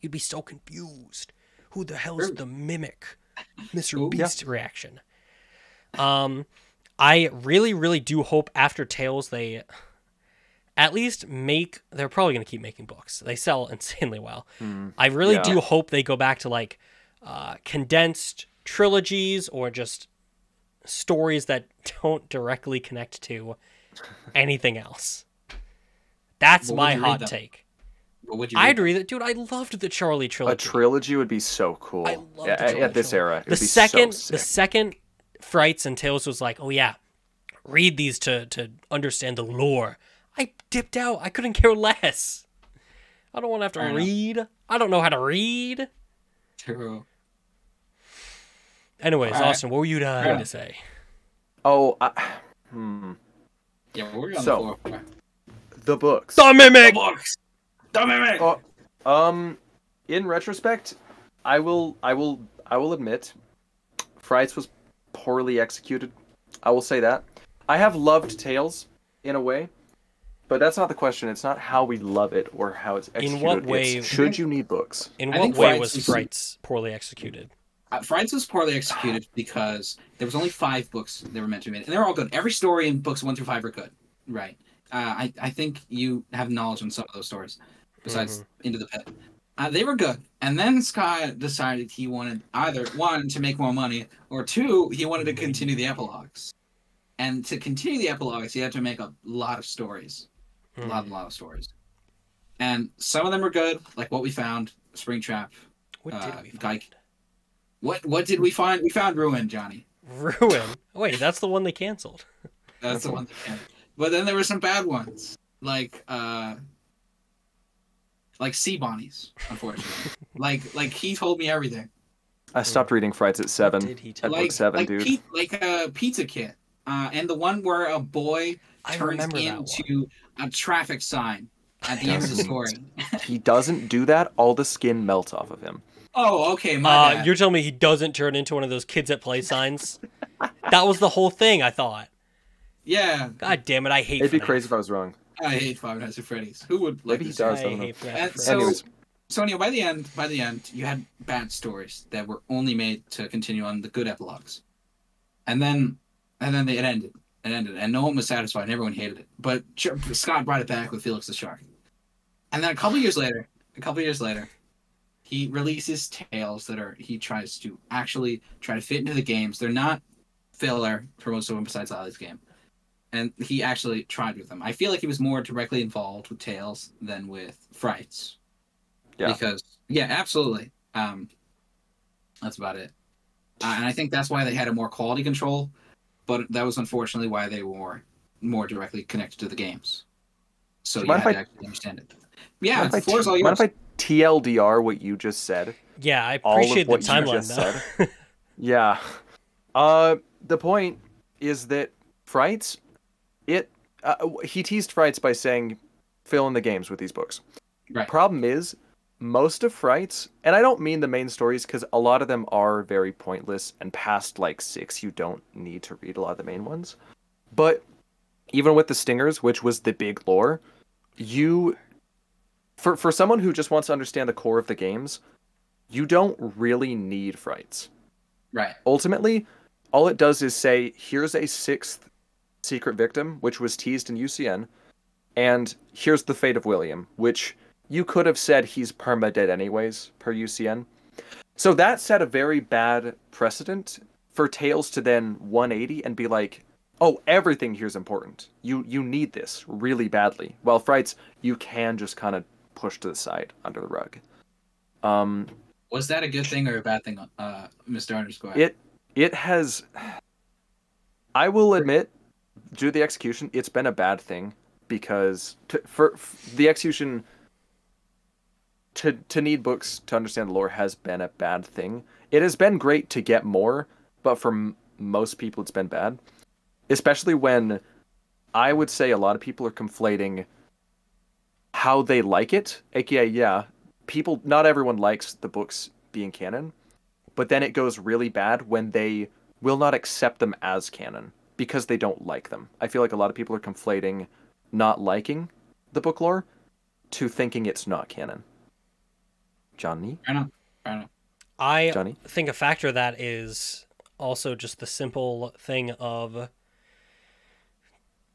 You'd be so confused. Who the hell is the mimic? Mr. Ooh. Yeah. Beast reaction. Um, I really, really do hope after Tales they at least make they're probably going to keep making books they sell insanely well i really yeah. do hope they go back to like uh, condensed trilogies or just stories that don't directly connect to anything else that's What my hot though? take What would you? i'd read? read it dude i loved the charlie trilogy A trilogy would be so cool. I love Yeah, the at, Charlie at this trilogy. era, it the would be second so the second frights and tales was like oh yeah read these to to understand the lore i dipped out i couldn't care less i don't want to have to Fair enough. read i don't know how to read True. anyways Alright. austin what were you dying Fair to say Oh, I, hmm. Yeah, we're on So- the floor. The books. the mimic books. The mimic. Oh, um, in retrospect, I will, I will, I will admit, Frights was poorly executed. I will say that. I have loved Tales in a way, but that's not the question. It's not how we love it or how it's executed. In executed. what It's way- should you need books? in what way Frights was is- frights poorly executed Uh, Frights was poorly executed because there was only five books that were meant to be made, and they're all good. Every story in books one through five are good, right? Uh, I I think you have knowledge on some of those stories, besides Into the Pit. Uh, they were good, and then Scott decided he wanted either one to make more money, or two he wanted to continue the epilogues. And to continue the epilogues, he had to make a lot of stories, a lot, a lot of stories. And some of them were good, like what we found, Springtrap, what uh, did we Geik- find What what did we find? We found Ruin, Johnny. Ruin. Wait, that's the one they canceled. That's the one that can. But then there were some bad ones, like uh, like sea bonnies, unfortunately. like like he told me everything. I stopped reading Frights at seven. Did he At tell? book like seven, like dude. Pe- like a pizza kit, uh, and the one where a boy turns remember that one. into a traffic sign at the end of the story. He doesn't do that. All the skin melts off of him. oh, okay, my Uh, bad. you're telling me he doesn't turn into one of those kids at play signs? that was the whole thing. I thought. Yeah, God damn it! I hate. It'd be FNAF. case if I was wrong. I hate Five Nights at Freddy's. Who would like Maybe he does, I I don't know. hate FNAF And so- Anyways, Sonia, by the end, by the end, you had bad stories that were only made to continue on the good epilogues, and then, and then it ended. It ended, and no one was satisfied, and everyone hated it. But Scott brought it back with Felix the Shark, and then a couple years later, a couple years later, he releases tales that are he tries to actually try to fit into the games. They're not filler for most of them besides Ali's game, and he actually tried with them. I feel like he was more directly involved with Tales than with Frights. Yeah. Because yeah, absolutely. Um, that's about it. Uh, and I think that's why they had a more quality control, but that was unfortunately why they were more directly connected to the games. So you Mind had if to I- actually understand it. Yeah, mind the if I floor's t- all mind if I TLDR what you just said? Yeah, I appreciate the timeline though. said. Yeah. Uh, the point is that Frights, it uh, he teased Frights by saying, "Fill in the games with these books." Right. Problem is, most of Frights, and I don't mean the main stories because a lot of them are very pointless, and past like six, you don't need to read a lot of the main ones. But even with the Stingers, which was the big lore, you, for for someone who just wants to understand the core of the games, you don't really need Frights Right. ultimately all it does is say here's a sixth secret victim which was teased in ucn and here's the fate of william which you could have said he's perma dead anyways per ucn so that set a very bad precedent for tales to then 180 and be like oh everything here's important you you need this really badly while frights you can just kind of push to the side under the rug um Was that a good thing or a bad thing, uh, Mr. Underscore? it it has i will admit to the execution it's been a bad thing because to, for, f the execution to to need books to understand the lore has been a bad thing. It has been great to get more but for m- most people it's been bad. Especially when i would say a lot of people are conflating how they like it. Aka yeah people not everyone likes the books being canon but then it goes really bad when they will not accept them as canon because they don't like them. I feel like a lot of people are conflating not liking the book lore to thinking it's not canon. Johnny? Fair enough. Fair enough. I Johnny? think a factor of that is also just the simple thing of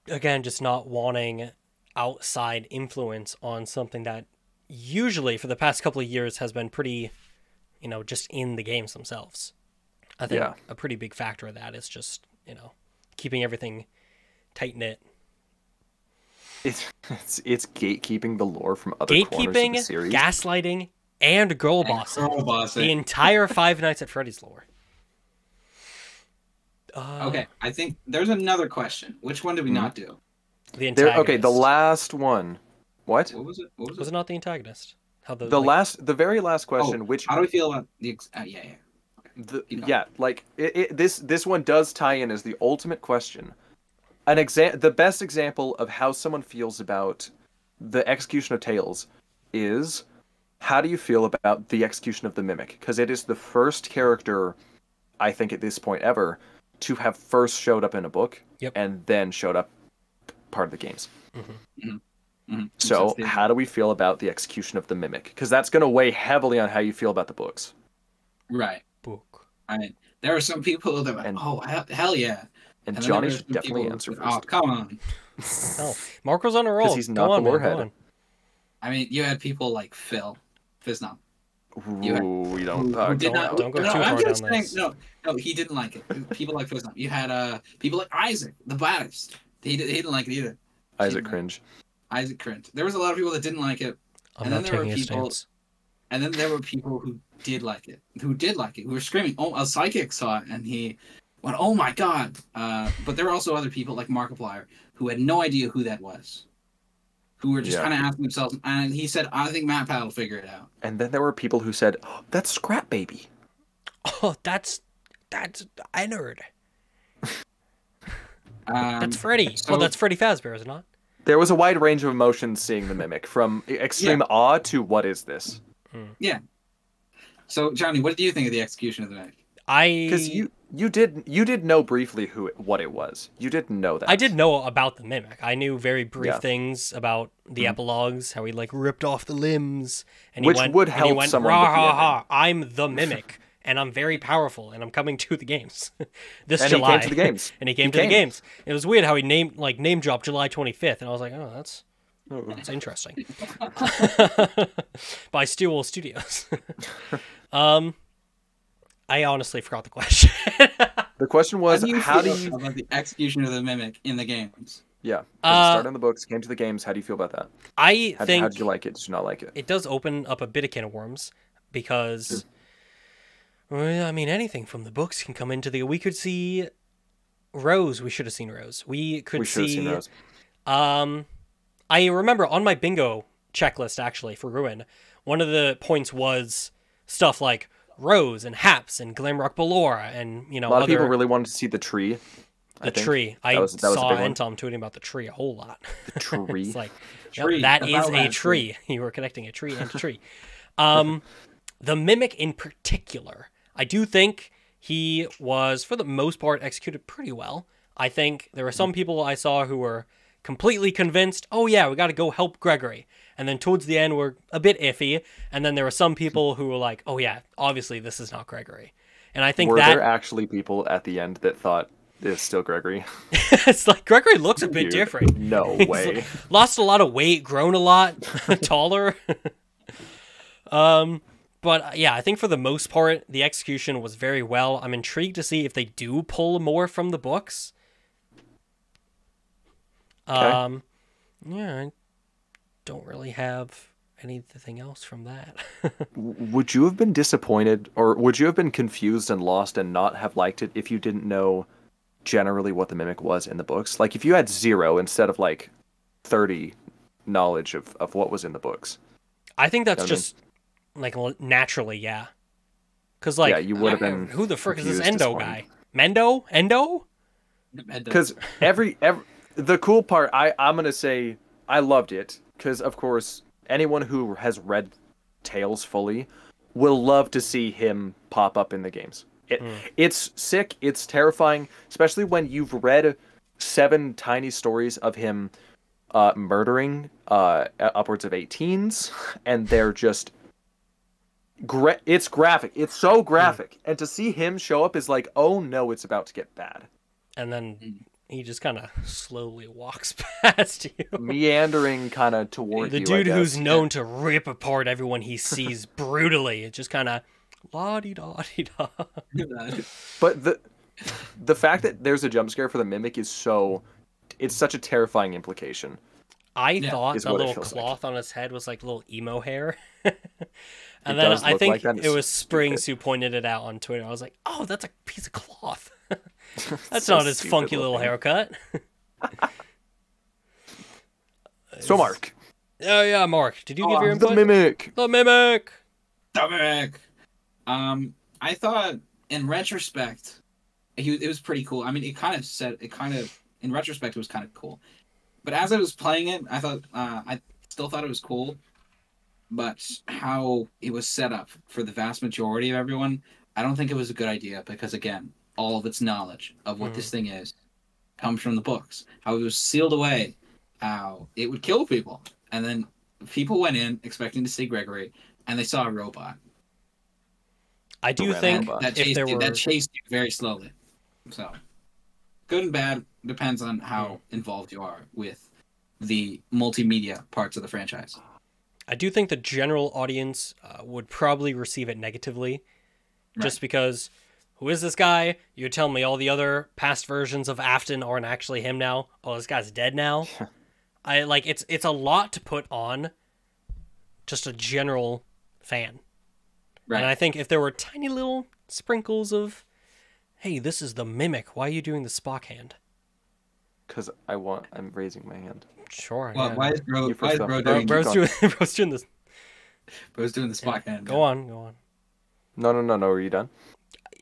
again just not wanting outside influence on something that usually for the past couple of years has been pretty you know just in the games themselves i think Yeah. a pretty big factor of that is just you know keeping everything tight knit It's, it's it's gatekeeping the lore from other corners of gatekeeping the series. gaslighting and girl bossing Girl bossing. the entire five nights at freddy's lore uh, Okay, I think there's another question. Which one did we Mhm. not do? the There, okay, the last one. What? What was it? What was it? Was it not the antagonist? How the, The like- last, the very last question, Oh, which How do we feel about the? Ex- uh, yeah, yeah. The, You know. yeah, like it, it, this this one does tie in as the ultimate question. An exa- the best example of how someone feels about the execution of Tales is how do you feel about the execution of the mimic? Because it is the first character, I think at this point ever, to have first showed up in a book Yep. and then showed up part of the games. Mhm. So That's the- how do we feel about the execution of the mimic? Because that's going to weigh heavily on how you feel about the books. right. Book. I mean, there are some people that were, And- oh hell, hell yeah. And, then Johnny there should definitely people answer that- first. Oh come on. Oh, Marco's on a roll. he's Go not the on, man, on. I mean, you had people like Phil, Fiznop. You- Ooh, we don't who talk. did don't- not- don't go no, too I'm hard just on saying- this. No, no, he didn't like it. People like Fiznop. You had uh people like Isaac, the baddest. He, did, he didn't like it either. Isaac cringe. Isaac cringe. There was a lot of people that didn't like it. I'm And then not there were taking a people- stance. And then there were people who did like it, who did like it, who were screaming. Oh, a psychic saw it, and he went, "Oh my god!" Uh, but there were also other people like Markiplier who had no idea who that was, who were just Yeah. kind of asking themselves. And he said, "I think MatPat will figure it out." And then there were people who said, oh, "That's Scrap Baby." Oh, that's that's I nerd. Um, That's Freddy. so- well, that's Freddy Fazbear, is it not? There was a wide range of emotions seeing the mimic, from extreme awe to "What is this?" So, Johnny, what do you think of the execution of the mimic? I Because you you did you did know briefly who it, what it was. You didn't know that. I did know about the mimic. I knew very brief Yeah. things about the Mhm. epilogues, how he like ripped off the limbs, and Which he went, would and he help went, someone "Rah, ha, ha, I'm the mimic, and I'm very powerful, and I'm coming to the games this And he July." came to the games. and he came He to came. the games. It was weird how he named like name dropped July 25th, and I was like, "Oh, that's Oh. that's interesting." By Steel Studios. Um, I honestly forgot the question. The question was, how do you how do feel you? about the execution of the mimic in the games? Yeah, it Uh, started in the books, came to the games. How do you feel about that? I How, think how did you like it? Did you not like it? it does open up a bit of can of worms because well, I mean anything from the books can come into the we could see Rose, we should have seen Rose. We could we see seen those. um I remember on my bingo checklist actually for Ruin, one of the points was stuff like Rose and Haps and Glamrock Ballora and you know A lot of other people really wanted to see the tree. I the think. tree. I was- that was a saw big one. Antom tweeting about the tree a whole lot. The tree. it's like yep, that the is a tree. tree. You were connecting a tree and a tree. Um, the mimic in particular, I do think he was for the most part executed pretty well. I think there were some people I saw who were completely convinced. Oh yeah, we got to go help Gregory. And then towards the end were a bit iffy. And then there were some people who were like, "Oh yeah, obviously this is not Gregory." And I think Were that there actually people at the end that thought it's still Gregory? it's like Gregory looks a bit Dude, different. No way. lost a lot of weight, grown a lot taller. um, but uh, yeah, I think for the most part, the execution was very well. I'm intrigued to see if they do pull more from the books. Um, yeah, don't really have anything else from that. Would you have been disappointed, or would you have been confused and lost and not have liked it if you didn't know generally what the mimic was in the books? Like if you had zero instead of like thirty knowledge of, of what was in the books. I think that's I mean- just like naturally, yeah. Because like, Yeah, you would have been Who the frick is this Endo guy? Mendo? Endo? because every every the cool part i i'm gonna say i loved it because of course anyone who has read tales fully will love to see him pop up in the games. It, it's sick it's terrifying especially when you've read seven tiny stories of him uh, murdering uh, upwards of 18s and they're just gra- it's graphic it's so graphic. And to see him show up is like oh no it's about to get bad. And then Mm. He just kind of slowly walks past you. meandering kind of toward the you, I dude who's guess. known to rip apart everyone he sees brutally. It just kind of la di da di da. But the the fact that there's a jump scare for the mimic is so it's such a terrifying implication. I Yeah, thought is the little feels like. cloth on his head was like little emo hair. and then I think like it was Springs stupid. who pointed it out on Twitter. I was like, "Oh, that's a piece of cloth. that's So not his stupid funky little haircut." So Mark, Oh yeah, Mark. Did you Oh, give your I'm the mimic. The mimic. Dominic. Um, I thought in retrospect, he it was pretty cool. I mean, it kind of said it kind of in retrospect it was kind of cool, but as I was playing it, I thought uh, I still thought it was cool, but how it was set up for the vast majority of everyone, I don't think it was a good idea because again, all of its knowledge of what Mhm. this thing is comes from the books. How it was sealed away, how it would kill people, and then people went in expecting to see Gregory, and they saw a robot I do think robot. that if chased there you, were that chased you very slowly. So, good and bad depends on how Hmm. involved you are with the multimedia parts of the franchise. I do think the general audience uh, would probably receive it negatively, just because who is this guy? You tell me all the other past versions of Afton aren't actually him now. Oh, this guy's dead now. I like it's it's a lot to put on just a general fan. Right. And I think if there were tiny little sprinkles of, hey, this is the mimic. Why are you doing the Spock hand? Because I want. I'm raising my hand. Sure. Well, yeah. why is Bro, why is Bro doing, bro's, doing, bro's doing this. Bro's doing the Spock hand? Go on, go on. No, no, no, no. Are you done?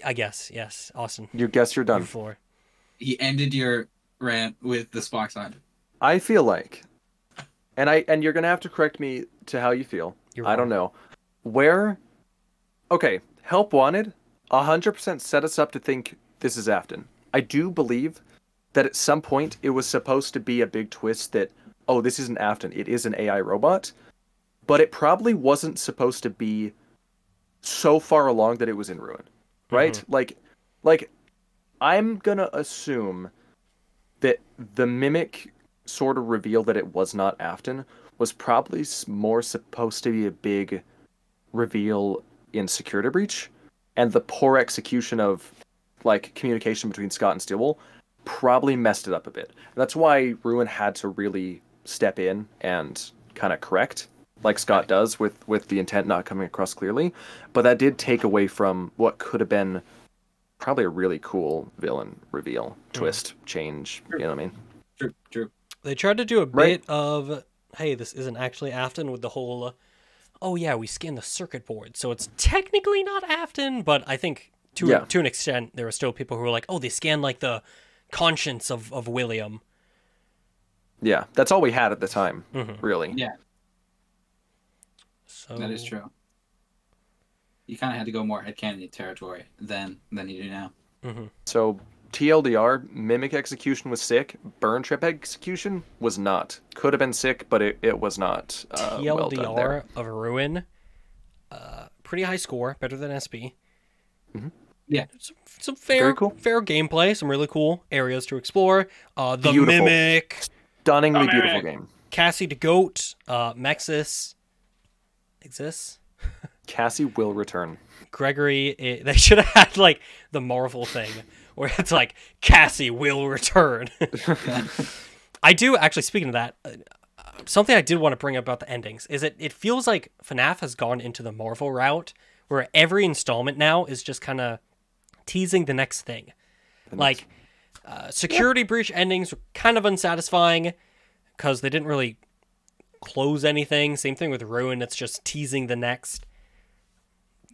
I guess, yes. Austin, You guess you're your done. floor. He ended your rant with the Spock sign. I feel like, and I and you're gonna have to correct me to how you feel. You're I don't know where. Okay, help wanted. hundred percent set us up to think this is Afton. I do believe that at some point it was supposed to be a big twist that oh this isn't Afton, it is an AI robot, but it probably wasn't supposed to be so far along that it was in ruin, right? Mm-hmm. Like, like I'm gonna assume that the mimic sort of reveal that it was not Afton was probably more supposed to be a big reveal in Security Breach, and the poor execution of like communication between Scott and Steel Wool probably messed it up a bit. That's why Ruin had to really step in and kind of correct, like Scott does with with the intent not coming across clearly. But that did take away from what could have been probably a really cool villain reveal, twist, change. You know what I mean? True, true. They tried to do a Right. bit of, hey, this isn't actually Afton with the whole, uh, oh yeah, we scanned the circuit board, so it's technically not Afton, but I think to Yeah. to an extent there were still people who were like, oh, they scanned like the conscience of of William. Yeah, that's all we had at the time, really. Yeah, So that is true. You kind of had to go more headcanon territory than than you do now. So TLDR, mimic execution was sick. Burntrap execution was not. Could have been sick, but it, it was not. Uh, well done TLDR there. of Ruin, uh, pretty high score, better than SB. Yeah. Some, some fair, Very cool. fair gameplay, some really cool areas to explore. Uh, the Beautiful. Mimic, Stunningly Oh, beautiful game. Cassie the Goat, uh, Mexis exists. Cassie will return. Gregory, i they should have had like the Marvel thing where it's like Cassie will return. I do actually. Speaking of that, uh, something I did want to bring up about the endings is it. It feels like FNAF has gone into the Marvel route where every installment now is just kind of teasing the next thing. Like uh, security breach endings were kind of unsatisfying because they didn't really close anything. Same thing with Ruin. It's just teasing the next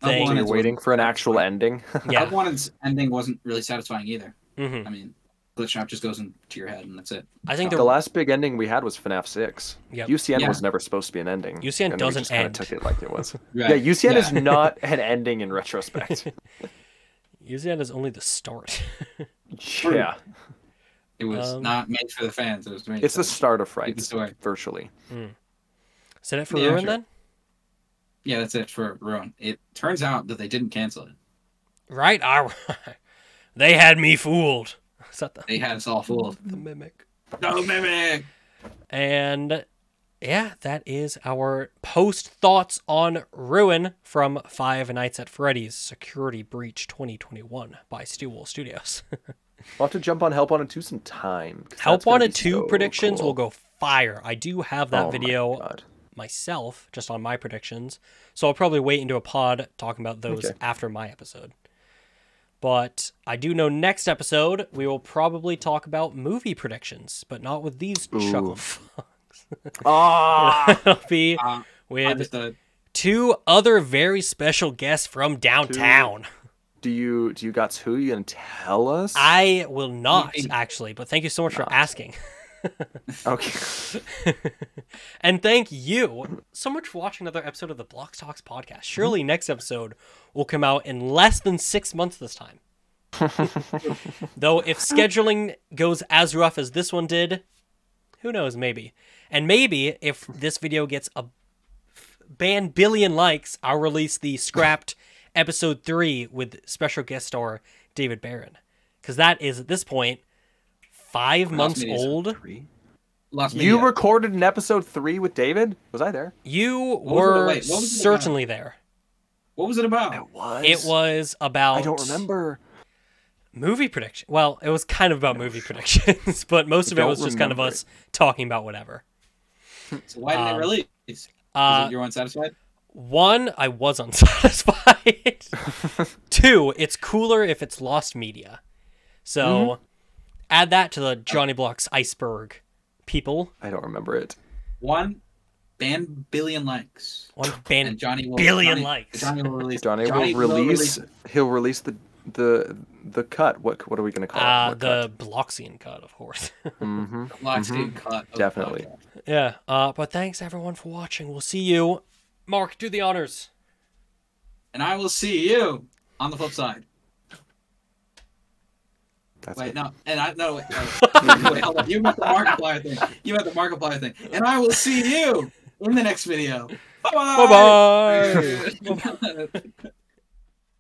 I thing. wanted- You're waiting for an actual ending. Yeah. That one's ending wasn't really satisfying either. hmm I mean, Glitchtrap just goes into your head and that's it. I think the the last big ending we had was FNAF 6. Yep. UCN Yeah. was never supposed to be an ending. UCN and doesn't just kinda end. took it like it was. Right. Yeah, UCN is not an ending in retrospect. UCN is only the start. yeah. It was Um, not made for the fans. It was made It's for the start of the Frights, story. virtually. Is that it for Yeah, Ruin sure. then? Yeah, that's it for Ruin. It turns out that they didn't cancel it. Right? I, they had me fooled. Is that the, They had us all fooled. the mimic? No mimic. And yeah, that is our post thoughts on Ruin from Five Nights at Freddy's Security Breach 2021 by Steel Wool Studios. We'll have to jump on Help Wanted 2 some time. 'cause Help that's gonna Wanted 2 so predictions cool. will go fire. I do have that Oh video God. myself, just on my predictions. So I'll probably wait into a pod talking about those Okay. after my episode. But I do know next episode we will probably talk about movie predictions, but not with these chuckle fucks. Ah! It'll be Uh, with two other very special guests from downtown. Do you do you got who you gonna tell us? I will not actually, but thank you so much for asking. Okay. And thank you so much for watching another episode of the Blox Talks podcast. Mm-hmm. Surely next episode will come out in less than six months this time. Though, if scheduling goes as rough as this one did, who knows, maybe. And maybe if this video gets a ban billion likes, I'll release the scrapped episode three with special guest star David Barron. Because that is, at this point, five months old. Three. You media. recorded an episode three with David? Was I there? You was it- were wait, what was about? certainly there. What was it about? was. It was about I don't remember. movie prediction. Well, it was kind of about movie predictions, but most of it was just kind of remember us talking about whatever. So why didn't Um, it release? Was Uh, it, you're unsatisfied? One, I was unsatisfied. Two, it's cooler if it's lost media. So Mm-hmm. add that to the JonnyBlox iceberg people. I don't remember it. One, ban billion likes. One And Johnny will billion Johnny, likes. Johnny will release. Johnny, will release. He'll release the the the cut. What what are we gonna call uh, it? the Bloxian cut, of course. hmm Lockstein cut. of the Definitely. yeah. Uh, but thanks everyone for watching. We'll see you. Mark, do the honors. And I will see you on the flip side. That's Wait, it. no, and I no wait, no. wait, hold on. You meant the Markiplier thing. You meant the Markiplier thing. And I will see you in the next video. Bye Bye bye. bye.